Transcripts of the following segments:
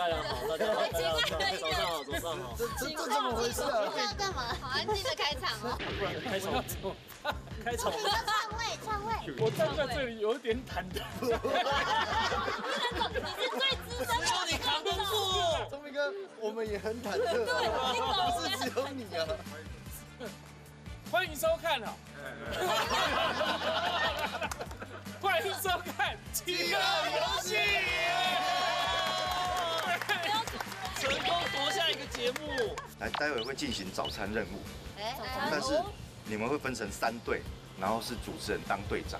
大家好，大家好，大家好，早上好，早上好。这这这怎么回事啊？要干嘛？好安静的开场哦。开场，开场。你要篡位，篡位。我站在这里有点忐忑。你是最资深的，你扛得住。钟明哥，我们也很忐忑，不是只有你啊。欢迎收看啊！欢迎收看《饥饿游戏》，节目。来，待会会进行早餐任务，哎，但是你们会分成三队，然后是主持人当队长。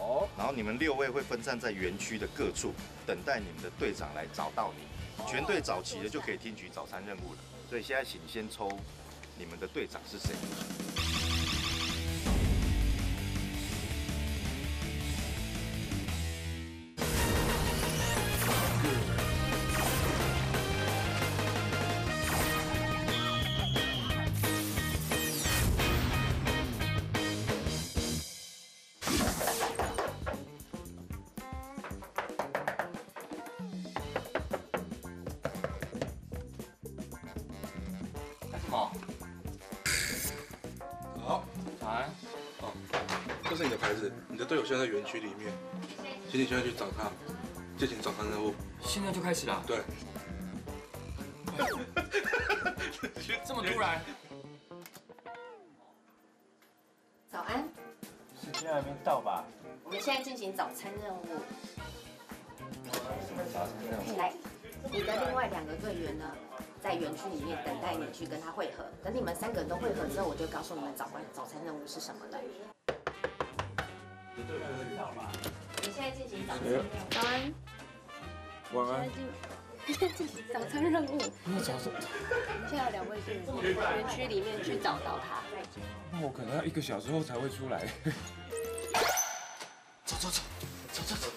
哦，然后你们六位会分散在园区的各处，等待你们的队长来找到你。全队找齐了就可以听取早餐任务了。所以现在请先抽你们的队长是谁。区里面，请你现在去找他，进行早餐任务。现在就开始了？对，这么突然？早安，时间还没到吧？我们现在进行早餐任务。早餐任务。来，你的另外两个队员呢，在园区里面等待你去跟他会合。等你们三个人都会合之后，我就告诉你们早晚早餐任务是什么了。你现在进行早餐任务。早安，晚安。进行早餐任务。那早上，现在有两位是园区里面去找到他。那我可能要一个小时后才会出来。走走走，走走走。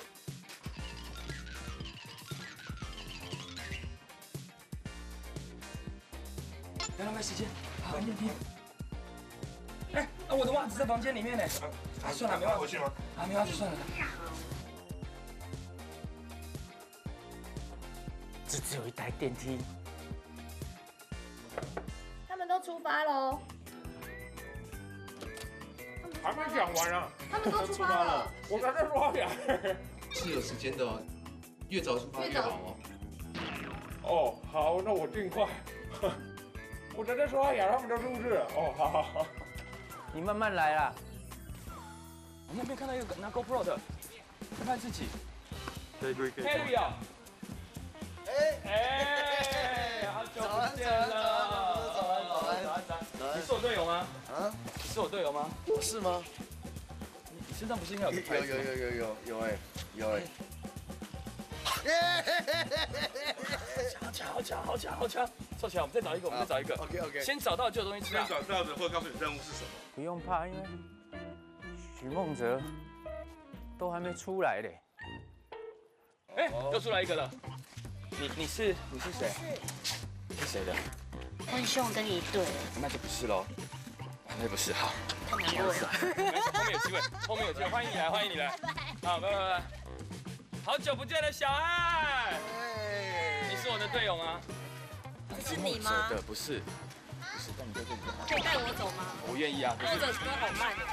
不要浪费时间，好，电梯。哎，啊，我的袜子在房间里面呢。啊，算了，没袜子去吗？啊，没袜子算了。这只有一台电梯。他们都出发喽。还没讲完啊！他们都出发了。我刚才说呀。是有时间的哦，越早出发越好哦。哦，好，那我尽快。我正在刷牙，他们都出去了。哦，好好好。你慢慢来啦。我那边看到一个拿 GoPro 的，看看自己。可以可以可以。Harry 啊，哎，哎，好久不见了。早安早安早安早安。你是我队友吗？啊，你是我队友吗？我是吗？你身上不是应该有有个牌子吗有有有有有哎有哎。好强，好强，好强，好强！凑起来，我们再找一个，我们再找一个。OK OK。先找到就有东西吃先啊。找到的会告诉你任务是什么。不用怕，因为许梦哲都还没出来嘞。哎，又出来一个了。你你是你是谁？是谁的？很凶，跟你一对，那就不是喽。那不是好，太难过了。没事，后面有机会，后面有机会，欢迎你来，欢迎你来。好，拜拜拜拜。好久不见了，小爱，你是我的队友吗？是你吗的不是，不是，但你在这里就好。可以带我走吗？我愿意啊。可是或者车好慢。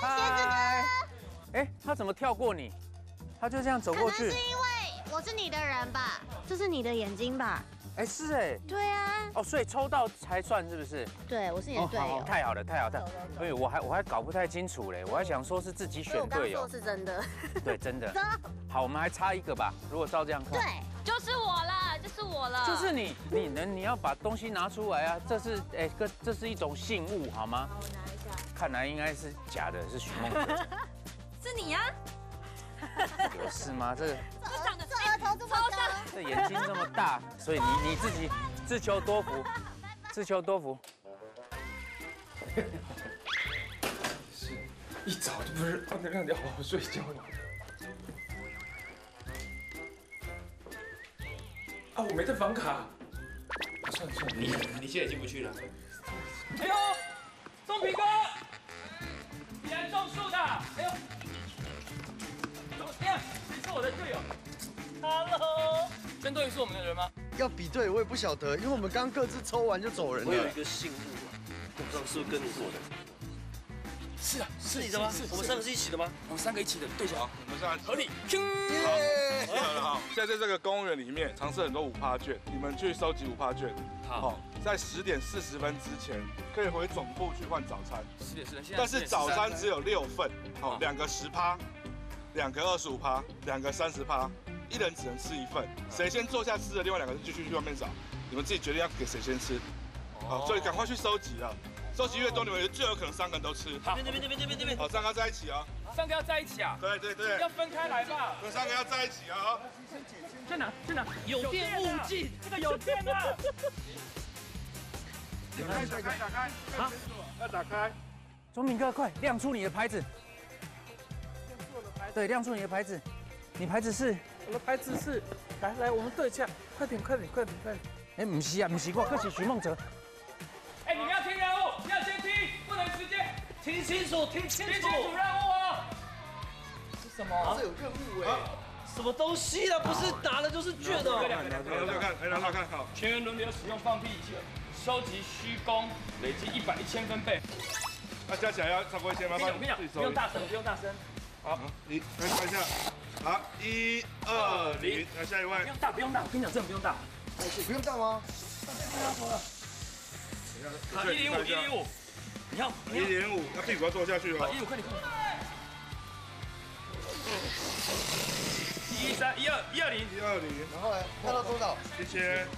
嗨，哎，他怎么跳过你？他就这样走过去。是因为我是你的人吧？这是你的眼睛吧？哎，是哎。对啊，哦，所以抽到才算是不是？对，我是你的队好，友。太好了，太好了，太好了。所以我还我还搞不太清楚嘞，我还想说是自己选队友。是真的。对，真的。好，我们还差一个吧？如果照这样看，对，就是我了，就是我了。就是你，你能你要把东西拿出来啊！这是哎，这这是一种信物好吗？我拿一下。看来应该是假的，是许梦哲，是你呀？有事吗？这个我长得这额头这么高。这眼睛这么大，所以你你自己自求多福，自求多福。是一早就不是能让你好好睡觉了。啊，我没带房卡。算了算了，你你现在进不去了。哎呦，宋平哥，你来种树的？哎呦，你是我的队友。嗨，真队是我们的人吗？要比对，我也不晓得，因为我们刚各自抽完就走人了我有一。个信物啊，我不知道是不是跟你做的，是啊，是你的吗？我们三个是一起的吗？我们三个一起的，对起来，我们上合理。好了好，现在在这个公园里面尝试很多五趴券，你们去收集五趴券。好，在十点四十分之前可以回总部去换早餐，十点四十，但是早餐只有有六份，好好，两个十趴，两个二十五趴，两个三十趴，一人只能吃一份。谁先坐下吃的，另外两个人继续去外面找，你们自己决定要给谁先吃。好，所以赶快去收集了，收集越多，你们最有可能三个人都吃。好这边这边这边这边，好，三个要在一起啊。三个要在一起啊，对对对要，分开来吧。这三个要在一起啊。在哪？在哪？有电误进，这个有电啊！打开，打开，打开，好，要打开。钟明哥，快亮出你的牌子。对，亮出你的牌子。你牌子是？我的牌子是，来来，我们对一下，快点，快点，快点，快点。哎，不是啊，不是我，可是徐梦哲。哎，你们要听任务，要先听，不能直接听清楚，听清楚听清，楚任务啊什么。这有任务哎，什么东西啊？不是打了就是券这哦。两个，两个，来来看，来来看，好。全员轮流使用放屁仪器，收集虚功，累积一百一千分贝。那加起来要超过一千吗？我跟你讲，我跟你讲，自己收不用。大声，不用大声，好，你来看一下。好，一二零，来下一位不。用大，不用大。我跟你讲，真的不用大。不用大吗？好，一零五，一零五。你要，一零五，那屁股要坐下去好，哦一。五，快点。一三一二一二零，一二零，然后呢？看到多少？一千。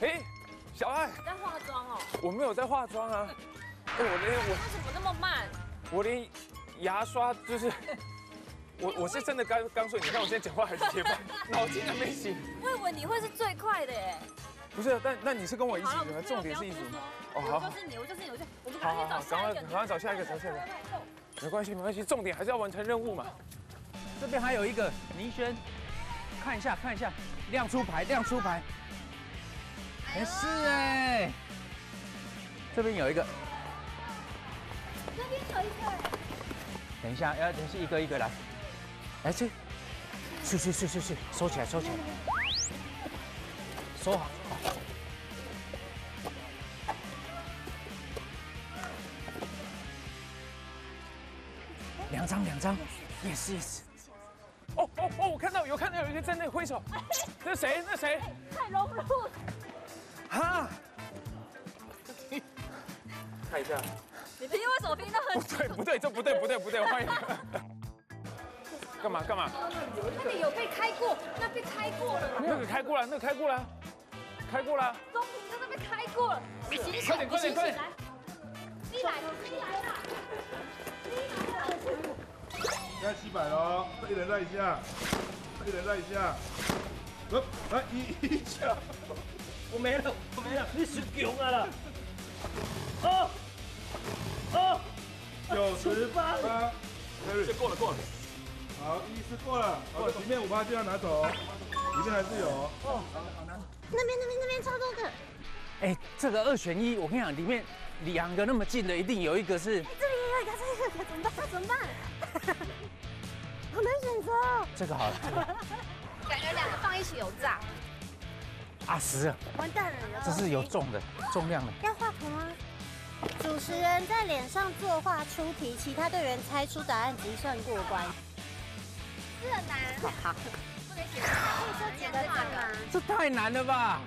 哎，小爱，在化妆哦，我没有在化妆啊。哎，我连我为什么那么慢？我连牙刷就是，我我是真的刚刚睡，你看我现在讲话还是结巴，脑筋还没醒。我以为你会是最快的耶。不是，但那你是跟我一起的吗？重点是一组吗？哦，哦，好就是你，我就是你，我就我们好赶快好好，赶快去找下一个。赶快找下一个，找下一个。没关系，没关系，重点还是要完成任务嘛。这边还有一个倪轩，看一下，看一下，亮出牌，亮出牌。哎，是哎。这边有一个，那边有一个。等一下，要等是一个一个来。来这，去去去去去，收起来，收起来，收好。好两张，两张，yes yes。哦哦哦，我看到有看到有一个在那挥手，那谁那谁太融入。啊？看一下，你听为什么听到很不对不对，这不对不对不对，换一个。干嘛干嘛？那个有被开过，那被开过了。那个开过了，那个开过了，开过了。东平真的被开过了。你醒醒，快点快点。快点来。你来，你来了。现在七百喽，一人耐一下，一人耐一下。呃，来一一下。我没了，我没了，你是穷啊了。哦哦，九十八。这过了过了。好，一次过了，好，前面五八就要拿走哦，里面还是有哦。好那边那边那边超多个。哎，这个二选一，我跟你讲，里面两个那么近的，一定有一个是这里也有一个，这里有一个，怎么办？怎么办？好难选择哦。这个好了，感觉两个放一起有炸，阿十，完蛋了。这是有重的，重量的。要画图吗？主持人在脸上作画出题，其他队员猜出答案即算过关。这很难。好，不能写。可以说简单吗？这太难了吧？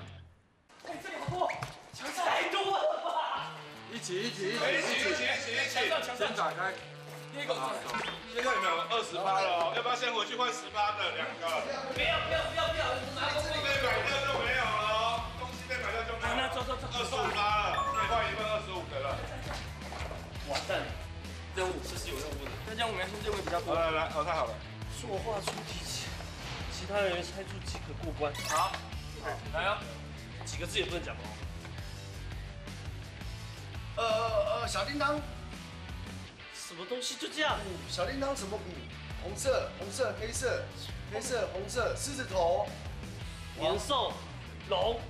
太多了吧？一起一起一起一起一起一起，墙上墙上打开。第一个好，现在你们有二十八了哦，要不要先回去换十八的两个？不要不要不要不要，拿东西被买掉就没有了哦，东西被买掉就没有了。那走走走二十五八了，可以换一份二十五的了。完蛋了，任务这是有任务的，那这样我们要先任务比较多。好来来，哦太好了。作画出题前，其他人员猜出即可过关。好，来啊。几个字也不能讲哦。呃呃呃，小叮当，什么东西就这样？小叮当什么鼓？红色，红色，黑色，黑色，红色，狮子头，年兽，龙，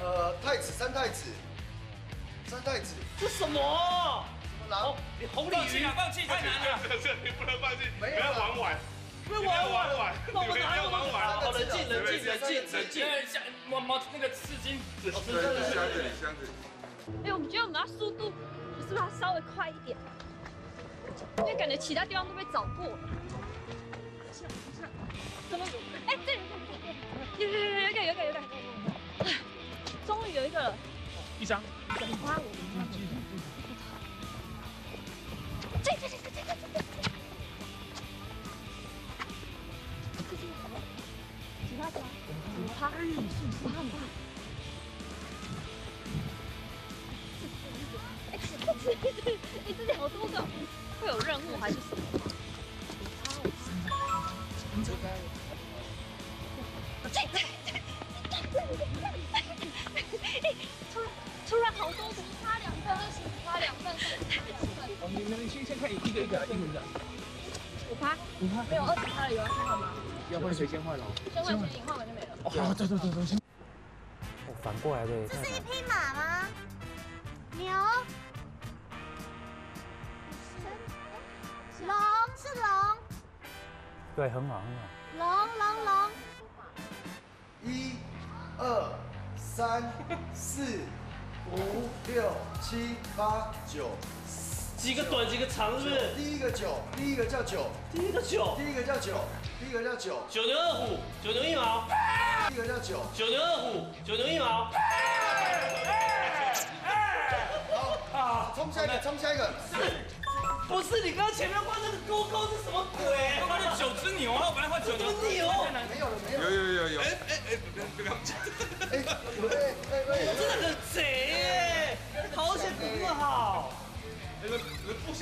呃，太子，三太子，三太子，这什么？什么狼？你红鲤鱼放弃了，，放弃，太难了。这你不能放弃，不没有要玩完。被玩完，那我们哪有玩完？好，冷静，冷静，冷静，冷静。像毛毛那个刺青，箱子里，箱子里。哎，我们觉得我们要速度，是不是要稍微快一点？因为感觉其他地方都被找过了。怎么？哎，这里有有有有有一个有一个有一个，终于有一个了。一张。你夸我。这这这这这这这。几趴几趴？五趴。五趴五趴。哎，这里好多个，会有任务还是什么？这这这突看一个一个，一个一个。五趴，五趴，没有二十趴的，有要先换吗？要换谁先换喽？先换谁？换完就没了。哦，好，走走走走，先。哦，反过来的。这是一匹马吗？牛。龙是龙。对，很好，很好。龙龙龙。一、二、三、四、五、六、七、八、九。几个短，几个长，是不是？第一个九，第一个叫九。第一个九。第一个叫九，第一个叫九。九牛二虎，九牛一毛。第一个叫九。九牛二虎，九牛一毛。好，冲下一个，冲下一个。不是你刚刚前面画那个勾勾是什么鬼？我画了九只牛啊，我本来画九牛。牛？没有了，没有。有有有有。哎哎哎，不要讲。哎哎哎，真的很贼耶！好险你那么好。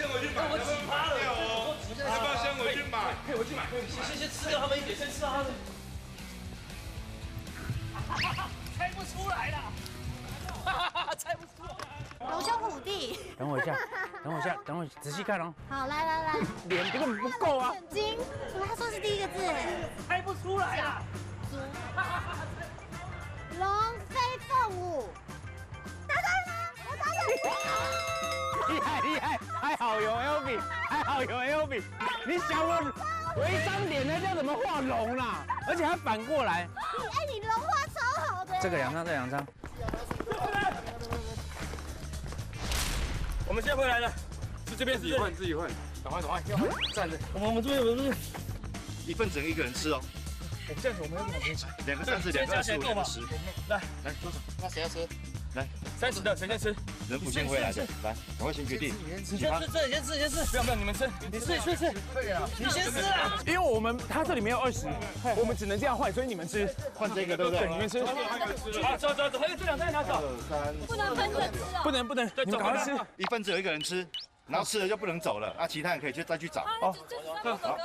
那个不先回去买，我几趴了哦。要不要先回去买？可以回去买，可以。先先吃掉他们一点，先吃掉他们。猜不出来了。猜不出。龙兄虎弟。等我一下，等我一下，等我仔细看哦。好，来来来。脸根本不够啊。眼睛，他说是第一个字。猜不出来了。猪。龙飞凤舞。答对了，我答对。厉害厉害，还好有 L B，还好有 L B。你想我违章点的叫怎么画龙啦？而且还反过来。哎，你龙画超好的。这个两张，这两张。我们先回来了，是这边自己换，自己换，赶快赶快，站着。我们我们这边我们这边，一份整一个人吃哦。我这样子我们要怎么分吃？两个三十，两个十五，两个十。来来多少？那谁要吃？来三十的谁先吃？人不先回来的，来赶快先决定。你先吃，这你先吃，你先吃。不要不要，你们吃，你吃吃吃。可以啊，你先吃啊。因为我们他这里没有二十，我们只能这样换，所以你们吃，换这个对不对？你们吃。好，走走走，还有这两袋拿走。三，不能分着吃啊。不能不能，你们赶快吃。一份只有一个人吃，然后吃了就不能走了，啊，其他人可以去再去找。哦，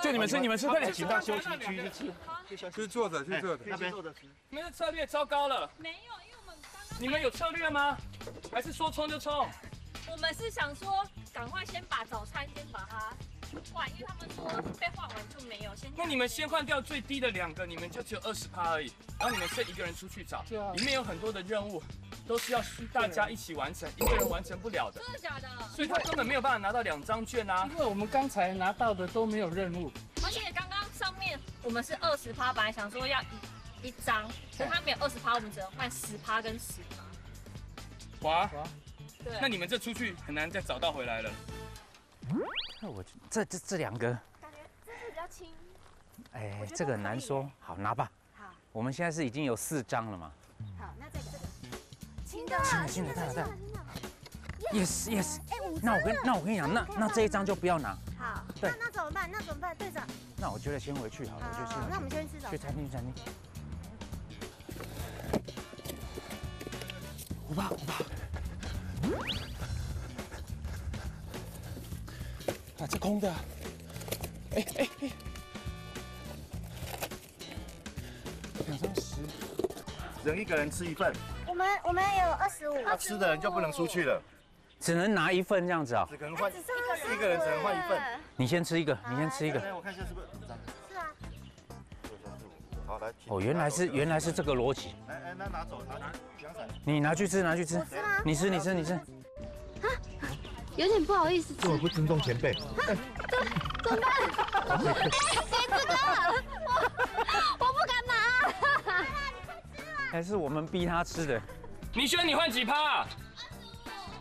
就你们吃，你们吃，快点，请到休息区去吃。去坐着，去坐着，那边。你们的策略糟糕了。没有。你们有策略吗？还是说冲就冲？我们是想说，赶快先把早餐先把它换，因为他们说被换完就没有。先。那你们先换掉最低的两个，你们就只有二十趴而已。然后你们剩一个人出去找，里面有很多的任务，都是要大家一起完成，一个人完成不了的。真的假的？所以他根本没有办法拿到两张券啊。因为我们刚才拿到的都没有任务。而且刚刚上面我们是二十趴，本来想说要一一张，可是它没有二十趴，我们只能换十趴跟十趴。哇，对。那你们这出去很难再找到回来了。那我这这这两个，感觉这是比较轻。哎，这个难说。好，拿吧。好。我们现在是已经有四张了嘛？好，那这个这个轻的，轻的，轻的，带带。Yes yes。哎，五那我跟那我跟你讲，那那这一张就不要拿。好。那那怎么办？那怎么办，队长？那我觉得先回去好了，就先。那我们先吃早去餐厅，去餐厅。五八五八。啊，这空的。哎哎哎。两张十。人一个人吃一份。我们我们有二十五。他吃的人就不能出去了。只能拿一份这样子啊？只可能换一个人只能换一份。你先吃一个，你先吃一个。我看一下是不是。哦，原来是原来是这个逻辑。来来，那拿走拿走。你拿去吃，拿去吃。你吃你吃你吃。啊，有点不好意思。我么不尊重前辈？怎怎么办？鞋子哥，我我不敢拿。还是我们逼他吃的。你轩，你换几趴？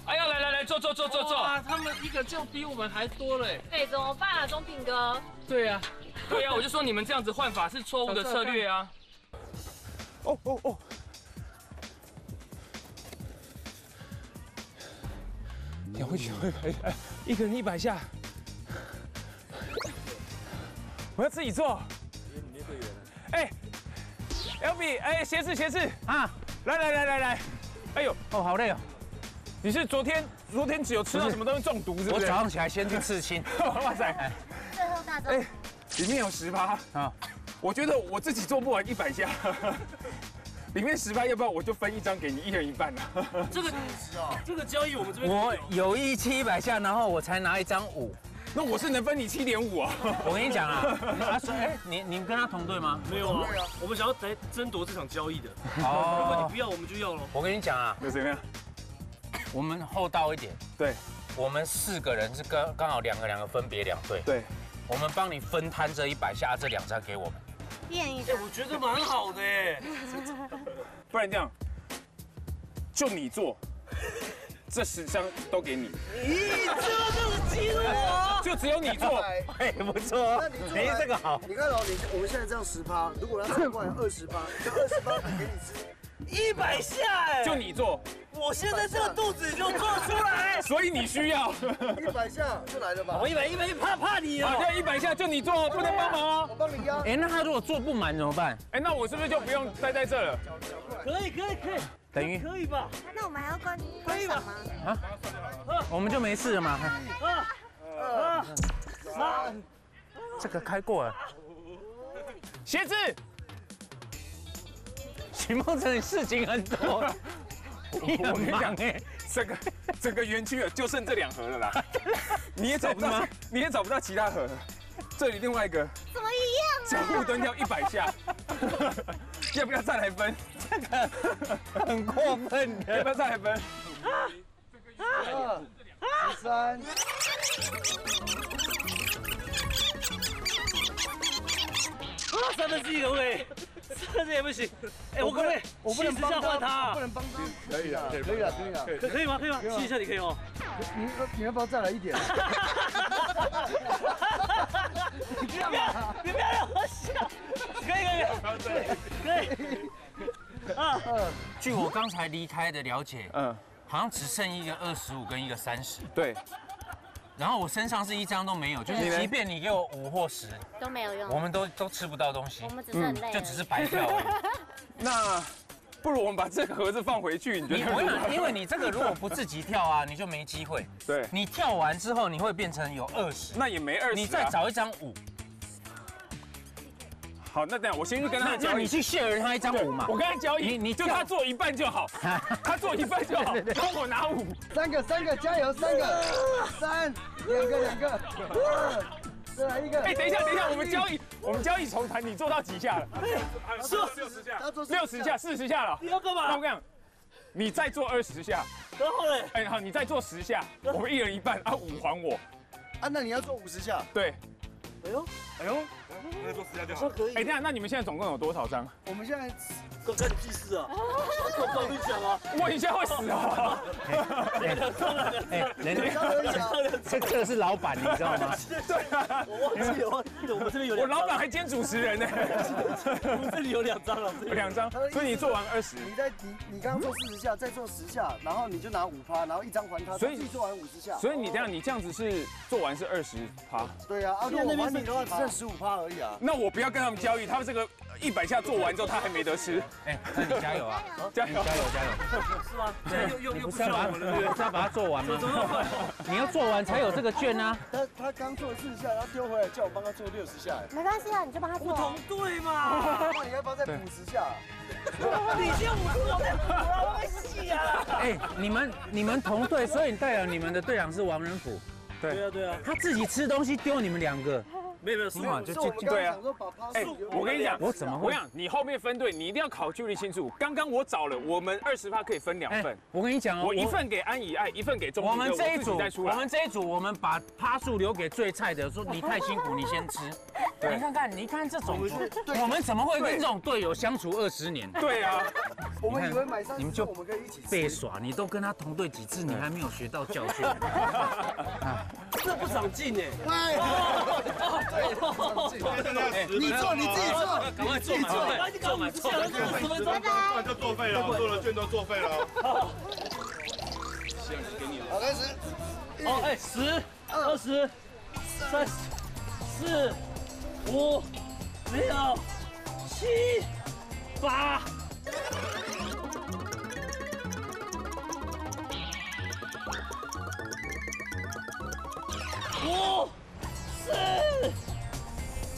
哎呀，来来来，坐坐坐坐坐。他们一个就比我们还多嘞。哎，怎么办啊，中平哥？对呀。对呀，我就说你们这样子换法是错误的策略啊。哦哦哦！两会两会排，哎，一个人一百下。我要自己做。哎，L B，哎，鞋子鞋子啊！来来来来来，哎呦，哦，好累哦。你是昨天昨天只有吃到什么东西中毒是不是？我早上起来先去刺青。哇塞！最后大招。哎，里面有十趴啊！我觉得我自己做不完一百下。里面十趴，要不要我就分一张给你，一人一半呢？这个这个交易我们这边我有一期一百下，然后我才拿一张五。那我是能分你七点五啊！我跟你讲啊，阿说，哎，你你跟他同队吗？没有啊，我们想要来争夺这场交易的。哦，如果你不要，我们就要了。我跟你讲啊，那怎么样？我们厚道一点。对，我们四个人是刚刚好两个两个分别两队。对，我们帮你分摊这一百下，这两张给我们。变一哎，我觉得蛮好的哎。不然这样，就你做。这十张都给你，咦，这就是激怒我，就只有你做，哎，不错，哎，这个好。你看哦，你我们现在这样十趴，如果要再过来二十趴，就二十趴给你吃，一百下哎，就你做，我现在这个肚子就做出来，所以你需要 一百下就来了吧？我一百一百怕怕你哦，好，要一百下就你做，不能帮忙哦，我帮你压。哎，那他如果做不满怎么办？哎，那我是不是就不用待在这了？可以可以可以。等于可以吧？那我们还要关可以吗？啊，我们就没事了嘛。啊啊！这个开过了。鞋子，许梦辰事情很多。我跟你讲，哎，整个 整个园区就剩这两盒了啦。你也找不到，你也找不到其他盒了。这里另外一个，怎么一样？脚步蹲跳一百下，要不要再来分？这个很过分，要不要再来分？二、十三。啊，三分之一可不 可以？三也不行。哎，我可不可以？我不能帮他换他，不能帮他。可以啊，可以啊，可以啊。可可以吗？可以吗？试一下，你可以哦。你你要不要再来一点？你不要，你不要让我笑。可以可以可以可以。啊，据我刚才离开的了解，嗯，好像只剩一个二十五跟一个三十。对。然后我身上是一张都没有，就是即便你给我五或十都没有用，我们都都吃不到东西。我们只是很累，就只是白跳。那不如我们把这个盒子放回去，你觉得？因为你这个如果不自己跳啊，你就没机会。对。你跳完之后，你会变成有二十。那也没二十。你再找一张五。好，那这样我先去跟他交易，你去 share 他一张五嘛。我跟他交易，你你就他做一半就好，他做一半就好，帮我拿五。三个三个加油，三个三两个两个二，再来一个。哎，等一下等一下，我们交易我们交易重谈，你做到几下了？做六十下，六十下四十下了。你要干嘛？我跟你讲，你再做二十下。然后嘞？哎好，你再做十下，我们一人一半啊，五还我。啊，那你要做五十下。对。哎呦，哎呦。那做十下就好。可以。哎，等下，那你们现在总共有多少张？我们现在都干你屁事啊！我跟你讲啊，我一下会死啊！哎，人家这这是老板，你知道吗？对啊，我忘记了，忘记了，我们这边有。我老板还兼主持人呢。我们这里有两张了，两张。所以你做完二十，你在你你刚刚做四十下，再做十下，然后你就拿五趴，然后一张还他。所以你做完五十下。所以你这样，你这样子是做完是二十趴。对啊，啊，如果还你的话，只剩十五趴而已啊。那我不要跟他们交易，他们这个一百下做完之后，他还没得吃。哎，那你加油啊！加油，加油，加油！是吗？又又又不是要把是要把它做完吗？你要做完才有这个券啊！他他刚做四十下，然后丢回来叫我帮他做六十下。没关系啊，你就帮他做。不同队嘛，那你要不要再补十下？你先五十，我再补啊！我会死啊！哎，你们你们同队，所以代表你们的队长是王仁甫。对啊对啊，他自己吃东西丢你们两个。没有没有，是嘛？就就对啊。哎，我跟你讲，我怎么会？我讲，你后面分队，你一定要考虑清楚。刚刚我找了，我们二十趴可以分两份。我跟你讲哦，我一份给安以爱，一份给钟。我们这一组，我们这一组，我们把趴数留给最菜的，说你太辛苦，你先吃。你看看，你看这种我们怎么会跟对这种队友相处二十年？对啊，我们以为买上你们就我们可以一起被耍，你都跟他同队几次，你还没有学到教训。这不长进哎。你做你自己做，赶快做赶，快做嘛，做嘛，十分钟。那就作废了，做了券都作废了。好开始，哦，哎，十、二十、三十、四、五、六、七、八。五、四、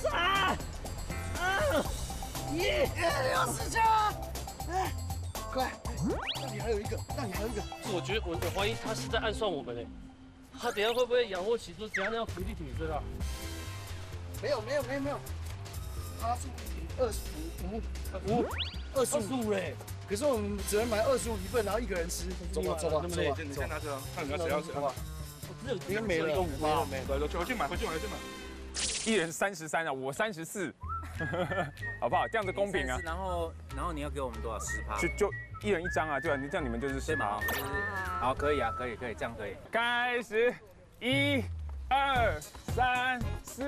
三、二、一，六十九，哎，快，那里还有一个，那里还有一个，我觉得我我怀疑他是在暗算我们嘞。他等下会不会仰卧起坐，怎样要伏地挺身啊？没有没有没有没有，他是二十五？五。二十五嘞，可是我们只能买二十五一份，然后一个人吃，走吧走吧走吧，你先拿着，看你要谁要谁。好吧，这应该没了，没了没了。来，回去买，回去买，回去买。一人三十三啊，我三十四，好不好？这样子公平啊。然后，然后你要给我们多少？十趴？就就一人一张啊，对啊，你这样你们就是十嘛趴。好，可以啊，可以可以，这样可以。开始，一、二、三、四、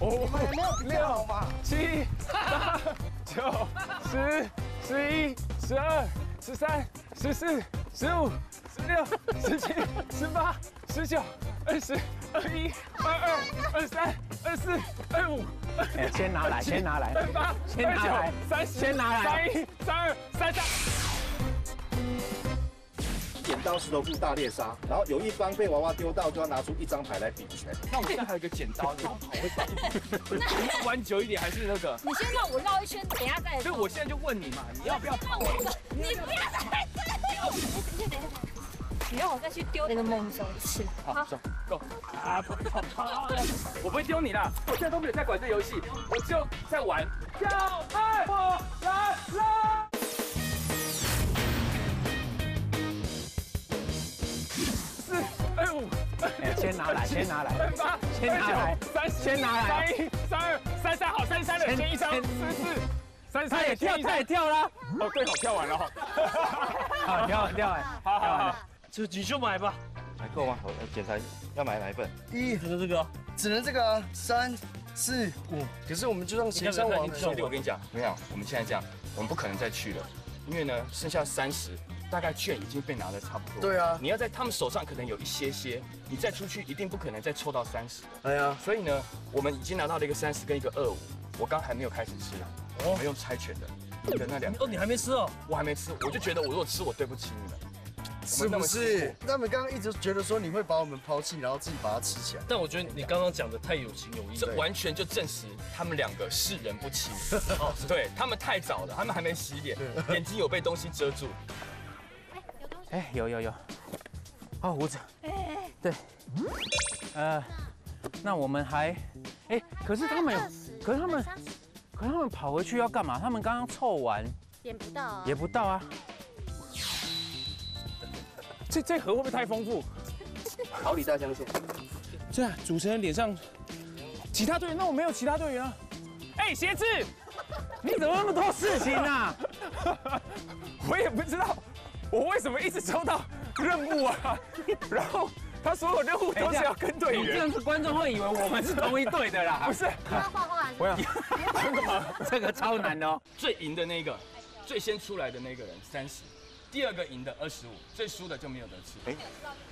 五、六、七、八、九、十、十一、十二、十三、十四、十五、十六、十七、十八、十九、二十、二一、二二、二三、二四、二五、哎先拿来，先拿来，二八、先拿来二九、三十、先拿来三一、三二、三三。剪刀石头布大猎杀，然后有一方被娃娃丢到，就要拿出一张牌来比拳。那我们现在还有一个剪刀，你跑会跑，你要玩久一点还是那个？你先让我绕一圈，等一下再。所以我现在就问你嘛，你要不要跑？你不要再这样。你让我再去丢那个梦手吃。好，走，Go！啊，跑跑！我不会丢你啦，我现在都没有在管这游戏，我就在玩。跳爱我来了。四二五，哎先拿来，先拿来，三八，先拿来，三，先拿来三一，三二，三三，好，三三的，先一张，四四，三三他也跳，他也跳了。哦，对，好，跳完了哈。好，跳跳完，好好好，就你就买吧。还够吗？我检查要买哪一份？一只能这个，只能这个啊，三四五。可是我们就让协商王兄弟，我跟你讲，我跟你讲，我们现在这样，我们不可能再去了，因为呢，剩下三十，大概券已经被拿的差不多。对啊你要在他们手上可能有一些些，你再出去一定不可能再凑到三十。哎呀，所以呢，我们已经拿到了一个三十跟一个二五，我刚还没有开始吃，我们用猜拳的，你的那两个。哦，你还没吃哦？我还没吃，我就觉得我如果吃，我对不起你们。是不是？他们刚刚一直觉得说你会把我们抛弃，然后自己把它吃起来。但我觉得你刚刚讲的太有情有义，这完全就证实他们两个是人不齐。哦，对他们太早了，他们还没洗脸，眼睛有被东西遮住。哎，有有有，哦，捂着。对，呃，那我们还，哎，可是他们有，可是他们，可是他们跑回去要干嘛？他们刚刚凑完点不到啊。也不到啊。这这盒会不会太丰富？好李大江线。这样，主持人脸上，其他队员，那我没有其他队员啊。哎，鞋子，你怎么那么多事情啊？我也不知道，我为什么一直收到任务啊？然后他所有任务都是要跟队员。你这样子观众会以为我们是同一队的啦。不是，要画画。我想，这个超难的哦。最赢的那个，最先出来的那个人三十，第二个赢的二十五，最输的就没有得吃。哎，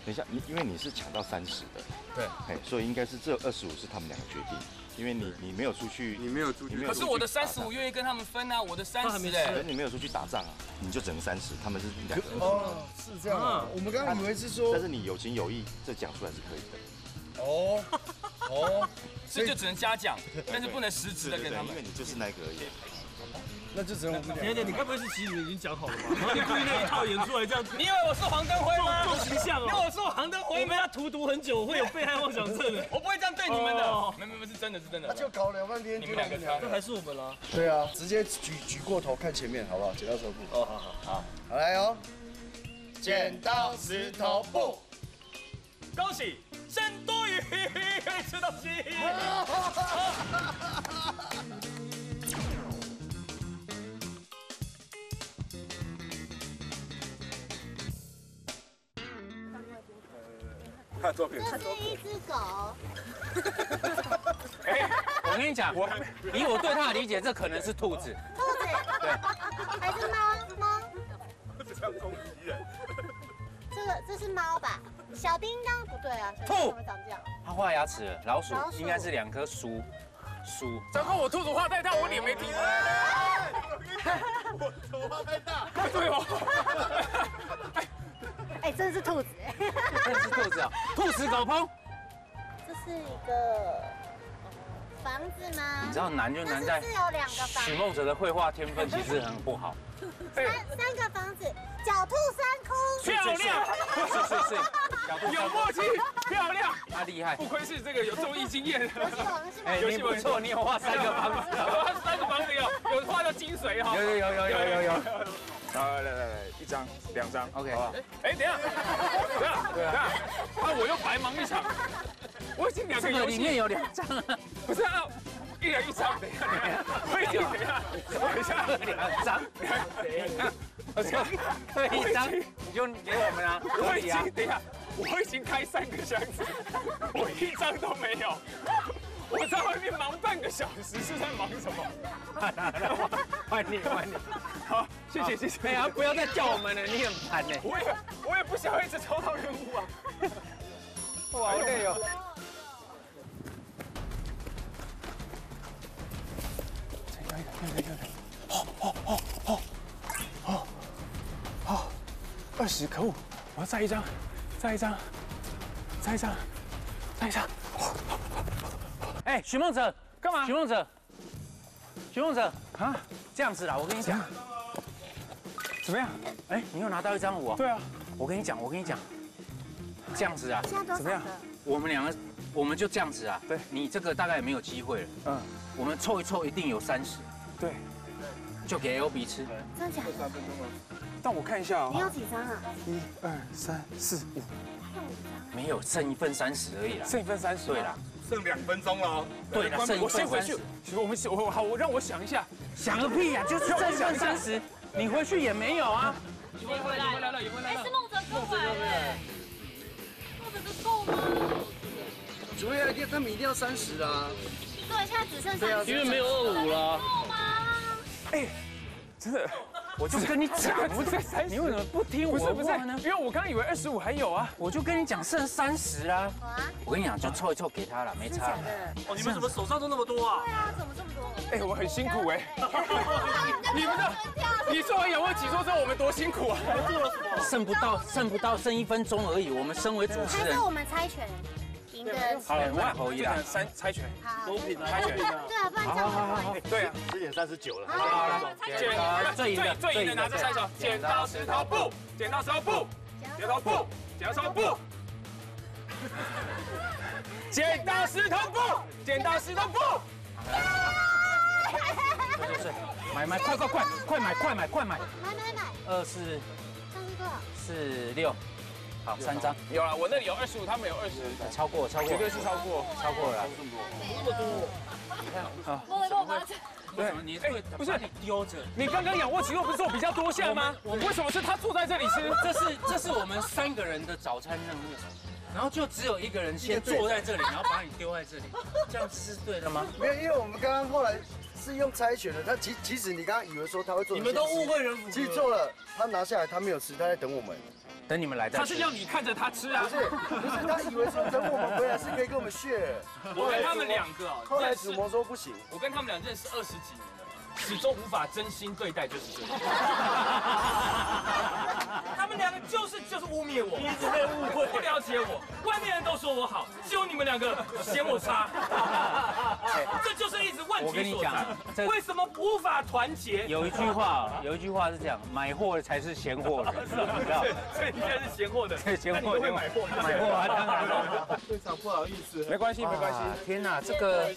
等一下，你因为你是抢到三十的，对，哎，所以应该是这二十五是他们两个决定，因为你你没有出去，你没有出去，可是我的三十五愿意跟他们分啊，我的三十可是你没有出去打仗啊，你就只能三十，他们是两个。哦，是这样啊。我们刚刚以为是说，但是你有情有义，这讲出来是可以的。哦哦，所以就只能嘉奖，但是不能实质的跟他们，因为你就是那个而已。那就只能我们点点，你该不会是其实已经讲好了吧？然后你故意那一套演出来这样子，你以为我是黄登辉吗？做形象哦。因为我是黄登辉，我们要荼毒很久，会有被害妄想症的。我不会这样对你们的，没没没是真的是真的。他就搞了半天，你们两个这还是我们啦。对啊，直接举举过头看前面，好不好？剪刀石头布。哦，好好好，好来哦。剪刀石头布，恭喜生多鱼 可以吃东西。这是一只狗，哎，我跟你讲，我以我对它的理解，这可能是兔子。兔子，对，还是猫猫？这像攻击人。这个这是猫吧？小叮当不对啊，小叮当兔怎么长这样？它画牙齿了，老鼠应该是两颗书书。糟糕，我兔子画太大，我脸没听。我头发太大。对哦。哎，真的是兔子哎。真的是兔子啊！兔死狗烹。这是一个房子吗？你知道难就难在是有两个房许梦哲的绘画天分其实很不好。三三个房子，狡兔三窟。漂亮，是是 是，有默契，漂亮，他厉害，不愧是这个有综艺经验的。哎，你不错，你有画三个房子，三个房子有有画到精髓哈。有有有有有有有。好，来来来，一张、两张，OK，好不好？哎，等一下，等一下，等一下，啊，我又白忙一场，我已经两个游戏。里面有两张啊，不是啊，一人一张，等一下，等一下，我已经等一下，等一下，两张，等一下，好像对一张，你就给我们啊，我已经等一下，我已经开三个箱子，我一张都没有。我在外面忙半个小时，是在忙什么？换你，换你。好，谢谢，谢谢。哎呀，不要再叫我们了，你很烦呢。我也，我也不想一直抽到任务啊。哇，好累哦。再一个，再一个，再一个。好，好，好，好，好，好，二十，可恶！我要再一张，再一张，再一张，再一张。哎，许梦哲，干嘛？许梦哲，许梦哲啊，这样子啦，我跟你讲，怎么样？哎，你又拿到一张五啊？对啊，我跟你讲，我跟你讲，这样子啊，怎么样？我们两个，我们就这样子啊。对，你这个大概也没有机会了。嗯，我们凑一凑，一定有三十。对，就给 L B 吃。真假？三分钟了。但我看一下啊。你有几张啊？一二三四五。没有，剩一份三十而已啦。剩一份三十。对啦。剩两分钟了。对了，剩一份三十。其实我们我好，我让我想一下。想个屁呀！就是剩一份三十，你回去也没有啊。你回来了，你回来了，你回来了。哎，是梦哲哥回来。梦哲哥够吗？主要一定他们一定要三十啊。对，现在只剩三十。因为没有二五了。够吗？哎，真的。我就跟你讲，不是三十，你为什么不听我话呢？因为我刚刚以为二十五还有啊，我就跟你讲剩三十啦。我跟你讲，就凑一凑给他了，没差。哦，你们怎么手上都那么多啊？对啊，怎么这么多？哎，我很辛苦哎。你们的，你做完仰卧起坐之后，我们多辛苦啊！做了什么？剩不到，剩不到，剩一分钟而已。我们身为主持人，还是我们猜拳。好了，万侯一啦，三猜拳，公平猜拳，对啊，不然这样好好好，对啊，十点三十九了，好了，剪刀最最最赢的拿着三手，剪刀石头布，剪刀石头布，剪刀布，剪刀石头布，剪刀石头布，剪刀石头布，对对对，买买快快快快买快买快买，买买买，二四，三十多少？四六。好，三张。有了，我那里有二十五，他们有二十，超过，超过，绝对是超过，超过了，这么多，这么多，你看，好，我我我，对，你哎，不是你丢着，你刚刚仰卧起坐不是做比较多下吗？我为什么是他坐在这里吃？这是这是我们三个人的早餐任务，然后就只有一个人先坐在这里，然后把你丢在这里，这样子是对的吗？没有，因为我们刚刚后来是用猜拳的，他即即使你刚刚以为说他会做，你们都误会人，其实做了，他拿下来他没有吃，他在等我们。等你们来，他是要你看着他吃啊，不是不是，他以为说等我们回来是可以跟我们 share。我跟他们两个，后来子萌说不行，我跟他们俩认识二十几年。了，始终无法真心对待，就是这样。他们两个就是就是污蔑我，一直被误会，不了解我，外面人都说我好，只有你们两个嫌我差，这就是一直问题所在。为什么无法团结？有一句话，有一句话是这样：买货的才是闲货人，知道所以你现在是闲货的，对，闲货会买货，买货啊，当然了。队长不好意思，没关系，没关系。天哪，这个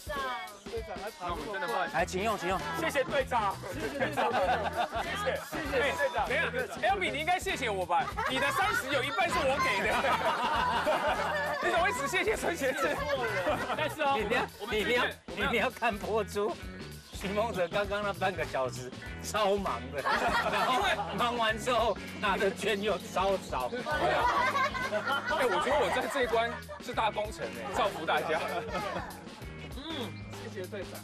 队长还那我们真的不好意思，来，请用，请用。谢谢队长，谢谢队长，谢谢谢谢队长。等一下，L B，你应该谢谢我吧？你的三十有一半是我给的，你怎么会只谢谢孙贤志？但是哦，你要你要你你要看播出。徐梦哲刚刚那半个小时超忙的，然后忙完之后拿的券又超少。哎，我觉得我在这一关是大功臣哎，造福大家。嗯，谢谢队长。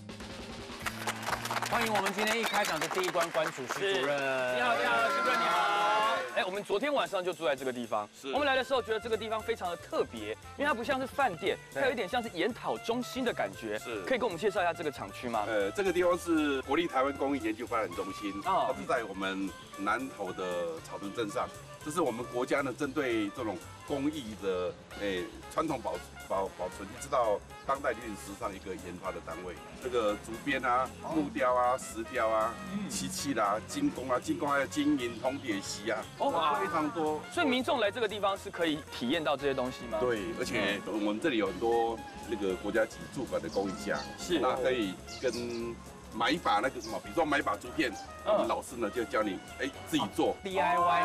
欢迎我们今天一开场的第一关关主徐主任。你好，你好，徐主任你好。哎，我们昨天晚上就住在这个地方。是。我们来的时候觉得这个地方非常的特别，因为它不像是饭店，它有一点像是研讨中心的感觉。是。可以跟我们介绍一下这个厂区吗？呃，这个地方是国立台湾工艺研究发展中心，它是在我们南投的草屯镇上。这是我们国家呢针对这种工艺的诶传统保保保存，一直到当代历史上一个研发的单位。这个竹编啊、木雕啊、石雕啊、漆器啦、金工啊、金工还有金银铜铁锡啊，哦，非常多。所以民众来这个地方是可以体验到这些东西吗？对，而且我们这里有很多那个国家级驻馆的工艺家，是，那可以跟。买一把那个什么，比如说买一把竹片，我们老师呢就教你，哎，自己做 DIY，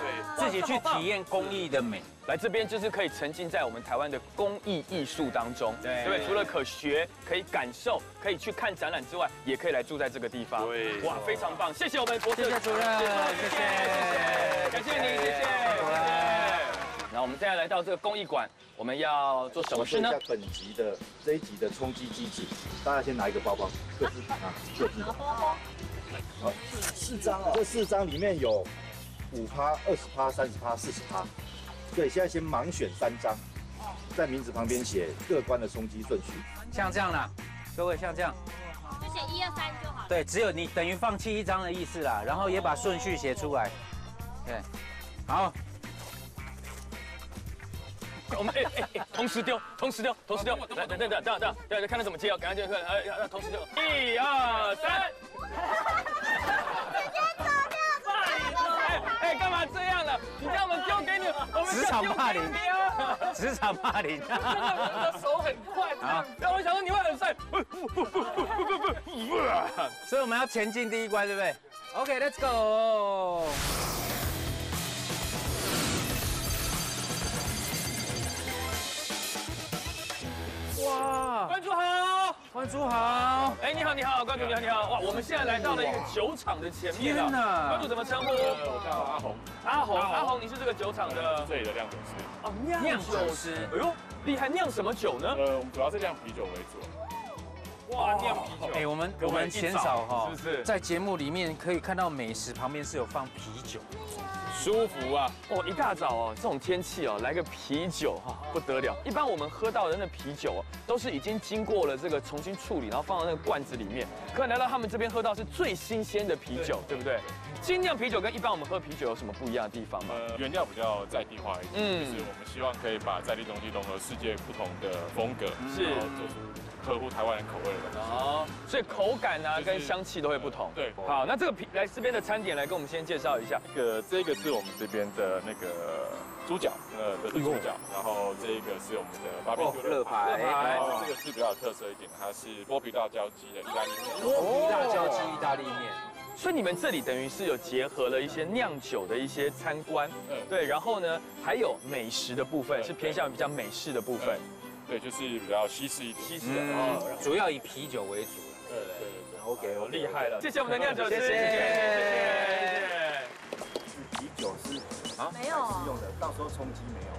对，自己去体验工艺的美。来这边就是可以沉浸在我们台湾的工艺艺术当中，对不对？除了可学、可以感受、可以去看展览之外，也可以来住在这个地方。对，哇，非常棒！谢谢我们博士，谢谢主任，谢谢，谢谢，感谢你，谢谢，谢谢。然后我们现在来到这个工艺馆。我们要做什么事呢？本集的这一集的冲击机制，大家先拿一个包包，各自啊，各自的。好，四张哦，这四张里面有五趴、二十趴、三十趴、四十趴。对，现在先盲选三张，在名字旁边写各关的冲击顺序。像这样啦，各位像这样，就写一二三就好。对，只有你等于放弃一张的意思啦，然后也把顺序写出来。对，好。我们哎哎哎，同时丢，同时丢，同时丢，来等等等等等，对对，看他怎么接哦，赶快接，快，哎要要同时丢，一二三，直接走掉，哎哎，干嘛这样了？你叫我们丢。给你，我们职场霸凌，职场霸凌，真的我的手很快啊，让我想说你会很帅，所以我们要前进第一关，对不对？OK，Let's go。哇，关注好，关注好，哎，你好，你好，关注你好，你好，哇，我们现在来到了一个酒厂的前面了。天哪，关主怎么称呼？我叫阿红。阿红，阿红，你是这个酒厂的这里的酿酒师。哦，酿酒师，哎呦，厉害，酿什么酒呢？呃，我们主要是酿啤酒为主。哇，酿啤酒。哎，我们我们鲜少哈，是不是？在节目里面可以看到美食旁边是有放啤酒。舒服啊！哦，一大早哦，这种天气哦，来个啤酒哈，不得了。一般我们喝到的那啤酒哦都是已经经过了这个重新处理，然后放到那个罐子里面。可来到他们这边喝到是最新鲜的啤酒，对不对？精酿啤酒跟一般我们喝啤酒有什么不一样的地方吗？呃，原料比较在地化一点，嗯，就是我们希望可以把在地东西融合世界不同的风格，是做出。合乎台湾人口味的哦，所以口感啊跟香气都会不同。对，好，那这个啤来这边的餐点来跟我们先介绍一下。这个这个是我们这边的那个猪脚，呃，的猪脚。然后这一个是我们的八比猪肋排，然后这个是比较有特色一点，它是剥皮辣椒鸡的意大利面。剥皮辣椒鸡意大利面。所以你们这里等于是有结合了一些酿酒的一些参观，对，然后呢还有美食的部分，是偏向比较美式的部分。对，就是比较西式一点，西式的，主要以啤酒为主。对对对，OK，我厉害了，谢谢我们的酿酒师，谢谢谢谢。是啤酒是啊，没有。用的，到时候冲击没有。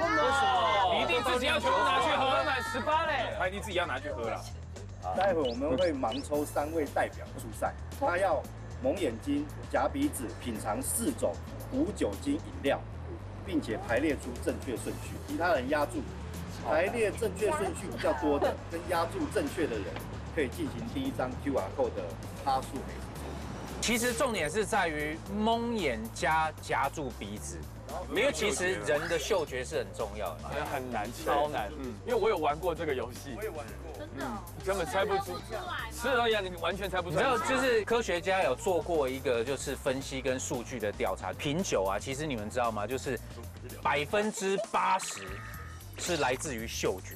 为什么？你一定自己要全部拿去喝满十八嘞，他一定自己要拿去喝了。待会我们会盲抽三位代表出赛，他要蒙眼睛、夹鼻子，品尝四种无酒精饮料，并且排列出正确顺序，其他人压住。排列正确顺序比较多的，跟压住正确的人，可以进行第一张 QR code 的趴数其实重点是在于蒙眼加夹住鼻子，因为其实人的嗅觉是很重要的，很难，超难。嗯，因为我有玩过这个游戏，我也玩过，真的，根本猜不出，是而已，你完全猜不出。你知道，就是科学家有做过一个就是分析跟数据的调查，品酒啊，其实你们知道吗？就是百分之八十。是来自于嗅觉，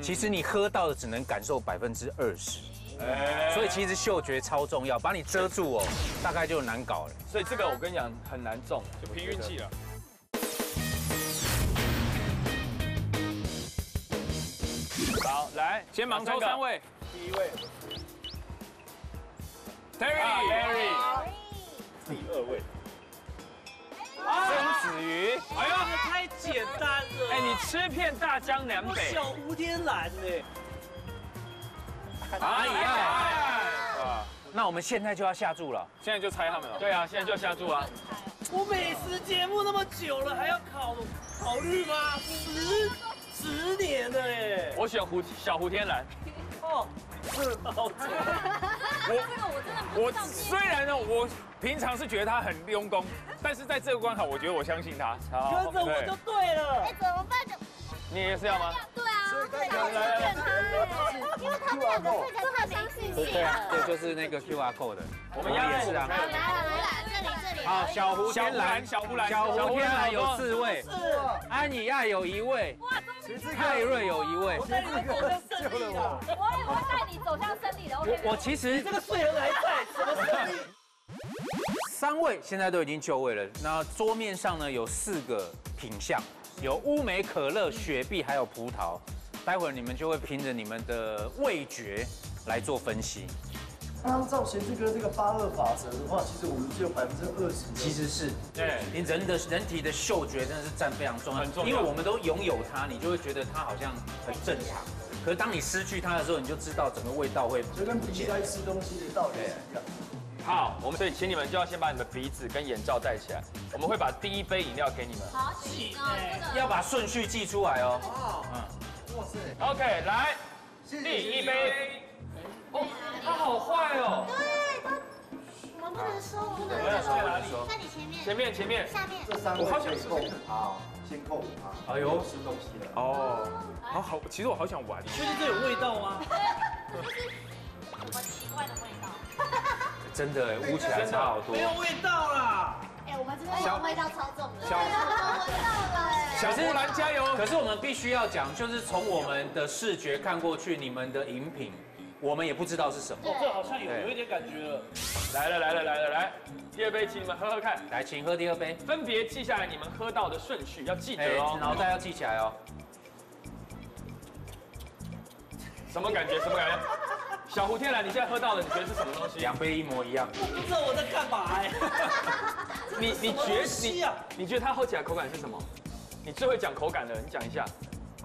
其实你喝到的只能感受百分之二十，所以其实嗅觉超重要，把你遮住哦，大概就难搞了。所以这个我跟你讲很难中，就凭运气了。好，来先盲抽三位，第一位，Terry，Terry，第二位曾子瑜，哎呀，太简单了。哎，你吃遍大江南北。小胡天蓝呢？哎呀，那我们现在就要下注了，现在就猜他们了。对啊，现在就要下注啊。我美食节目那么久了，还要考考虑吗？十十年了哎。我选胡小胡天蓝。哦，是好吃。我我虽然呢，我平常是觉得他很用功，但是在这个关卡，我觉得我相信他。跟着我就对了。哎，怎么办？你也是要吗？对啊，对啊，选他，因为他们两个会才很相信你。对啊，对，就是那个 QR code 的，我们也是啊。来来来，这里这里。好，小胡天蓝，小胡蓝，小胡天蓝有四位，安以亚有一位，泰瑞有一位。我带你走向胜利了，我也会带你走向胜利的。我我其实这个睡人还在，什么胜利？三位现在都已经就位了，那桌面上呢有四个品相。有乌梅、可乐、雪碧，还有葡萄。待会儿你们就会凭着你们的味觉来做分析。刚刚照贤志哥这个八二法则的话，其实我们只有百分之二十。其实是，对，你人的人体的嗅觉真的是占非常重要，很重要。因为我们都拥有它，你就会觉得它好像很正常。可是当你失去它的时候，你就知道整个味道会就跟鼻在吃东西的道理是一样。好，我们所以请你们就要先把你们鼻子跟眼罩戴起来。我们会把第一杯饮料给你们。好，记要把顺序记出来哦。哦，嗯，哇塞。OK，来，第一杯。哦，他好坏哦。对，我们不能说，不能说。在哪里？在你前面。前面，前面。下面。这三个我好想扣好，先扣五趴。哎呦，吃东西了。哦，好好，其实我好想玩。确 定这有味道吗？什么奇怪的味道？真的，捂起来差好多。没有味道啦！哎，我们这边小味道超重的。小闻到了哎。小木兰加油！可是我们必须要讲，就是从我们的视觉看过去，你们的饮品，我们也不知道是什么。哦，这好像有有一点感觉了。来了来了来了来，第二杯，请你们喝喝看。来，请喝第二杯，分别记下来你们喝到的顺序，要记得哦，脑袋要记起来哦。什么感觉？什么感觉？小胡天蓝，你现在喝到的，你觉得是什么东西？两杯一模一样。我不知道我在干嘛哎。你你觉得你你觉得它喝起来口感是什么？你最会讲口感的，你讲一下。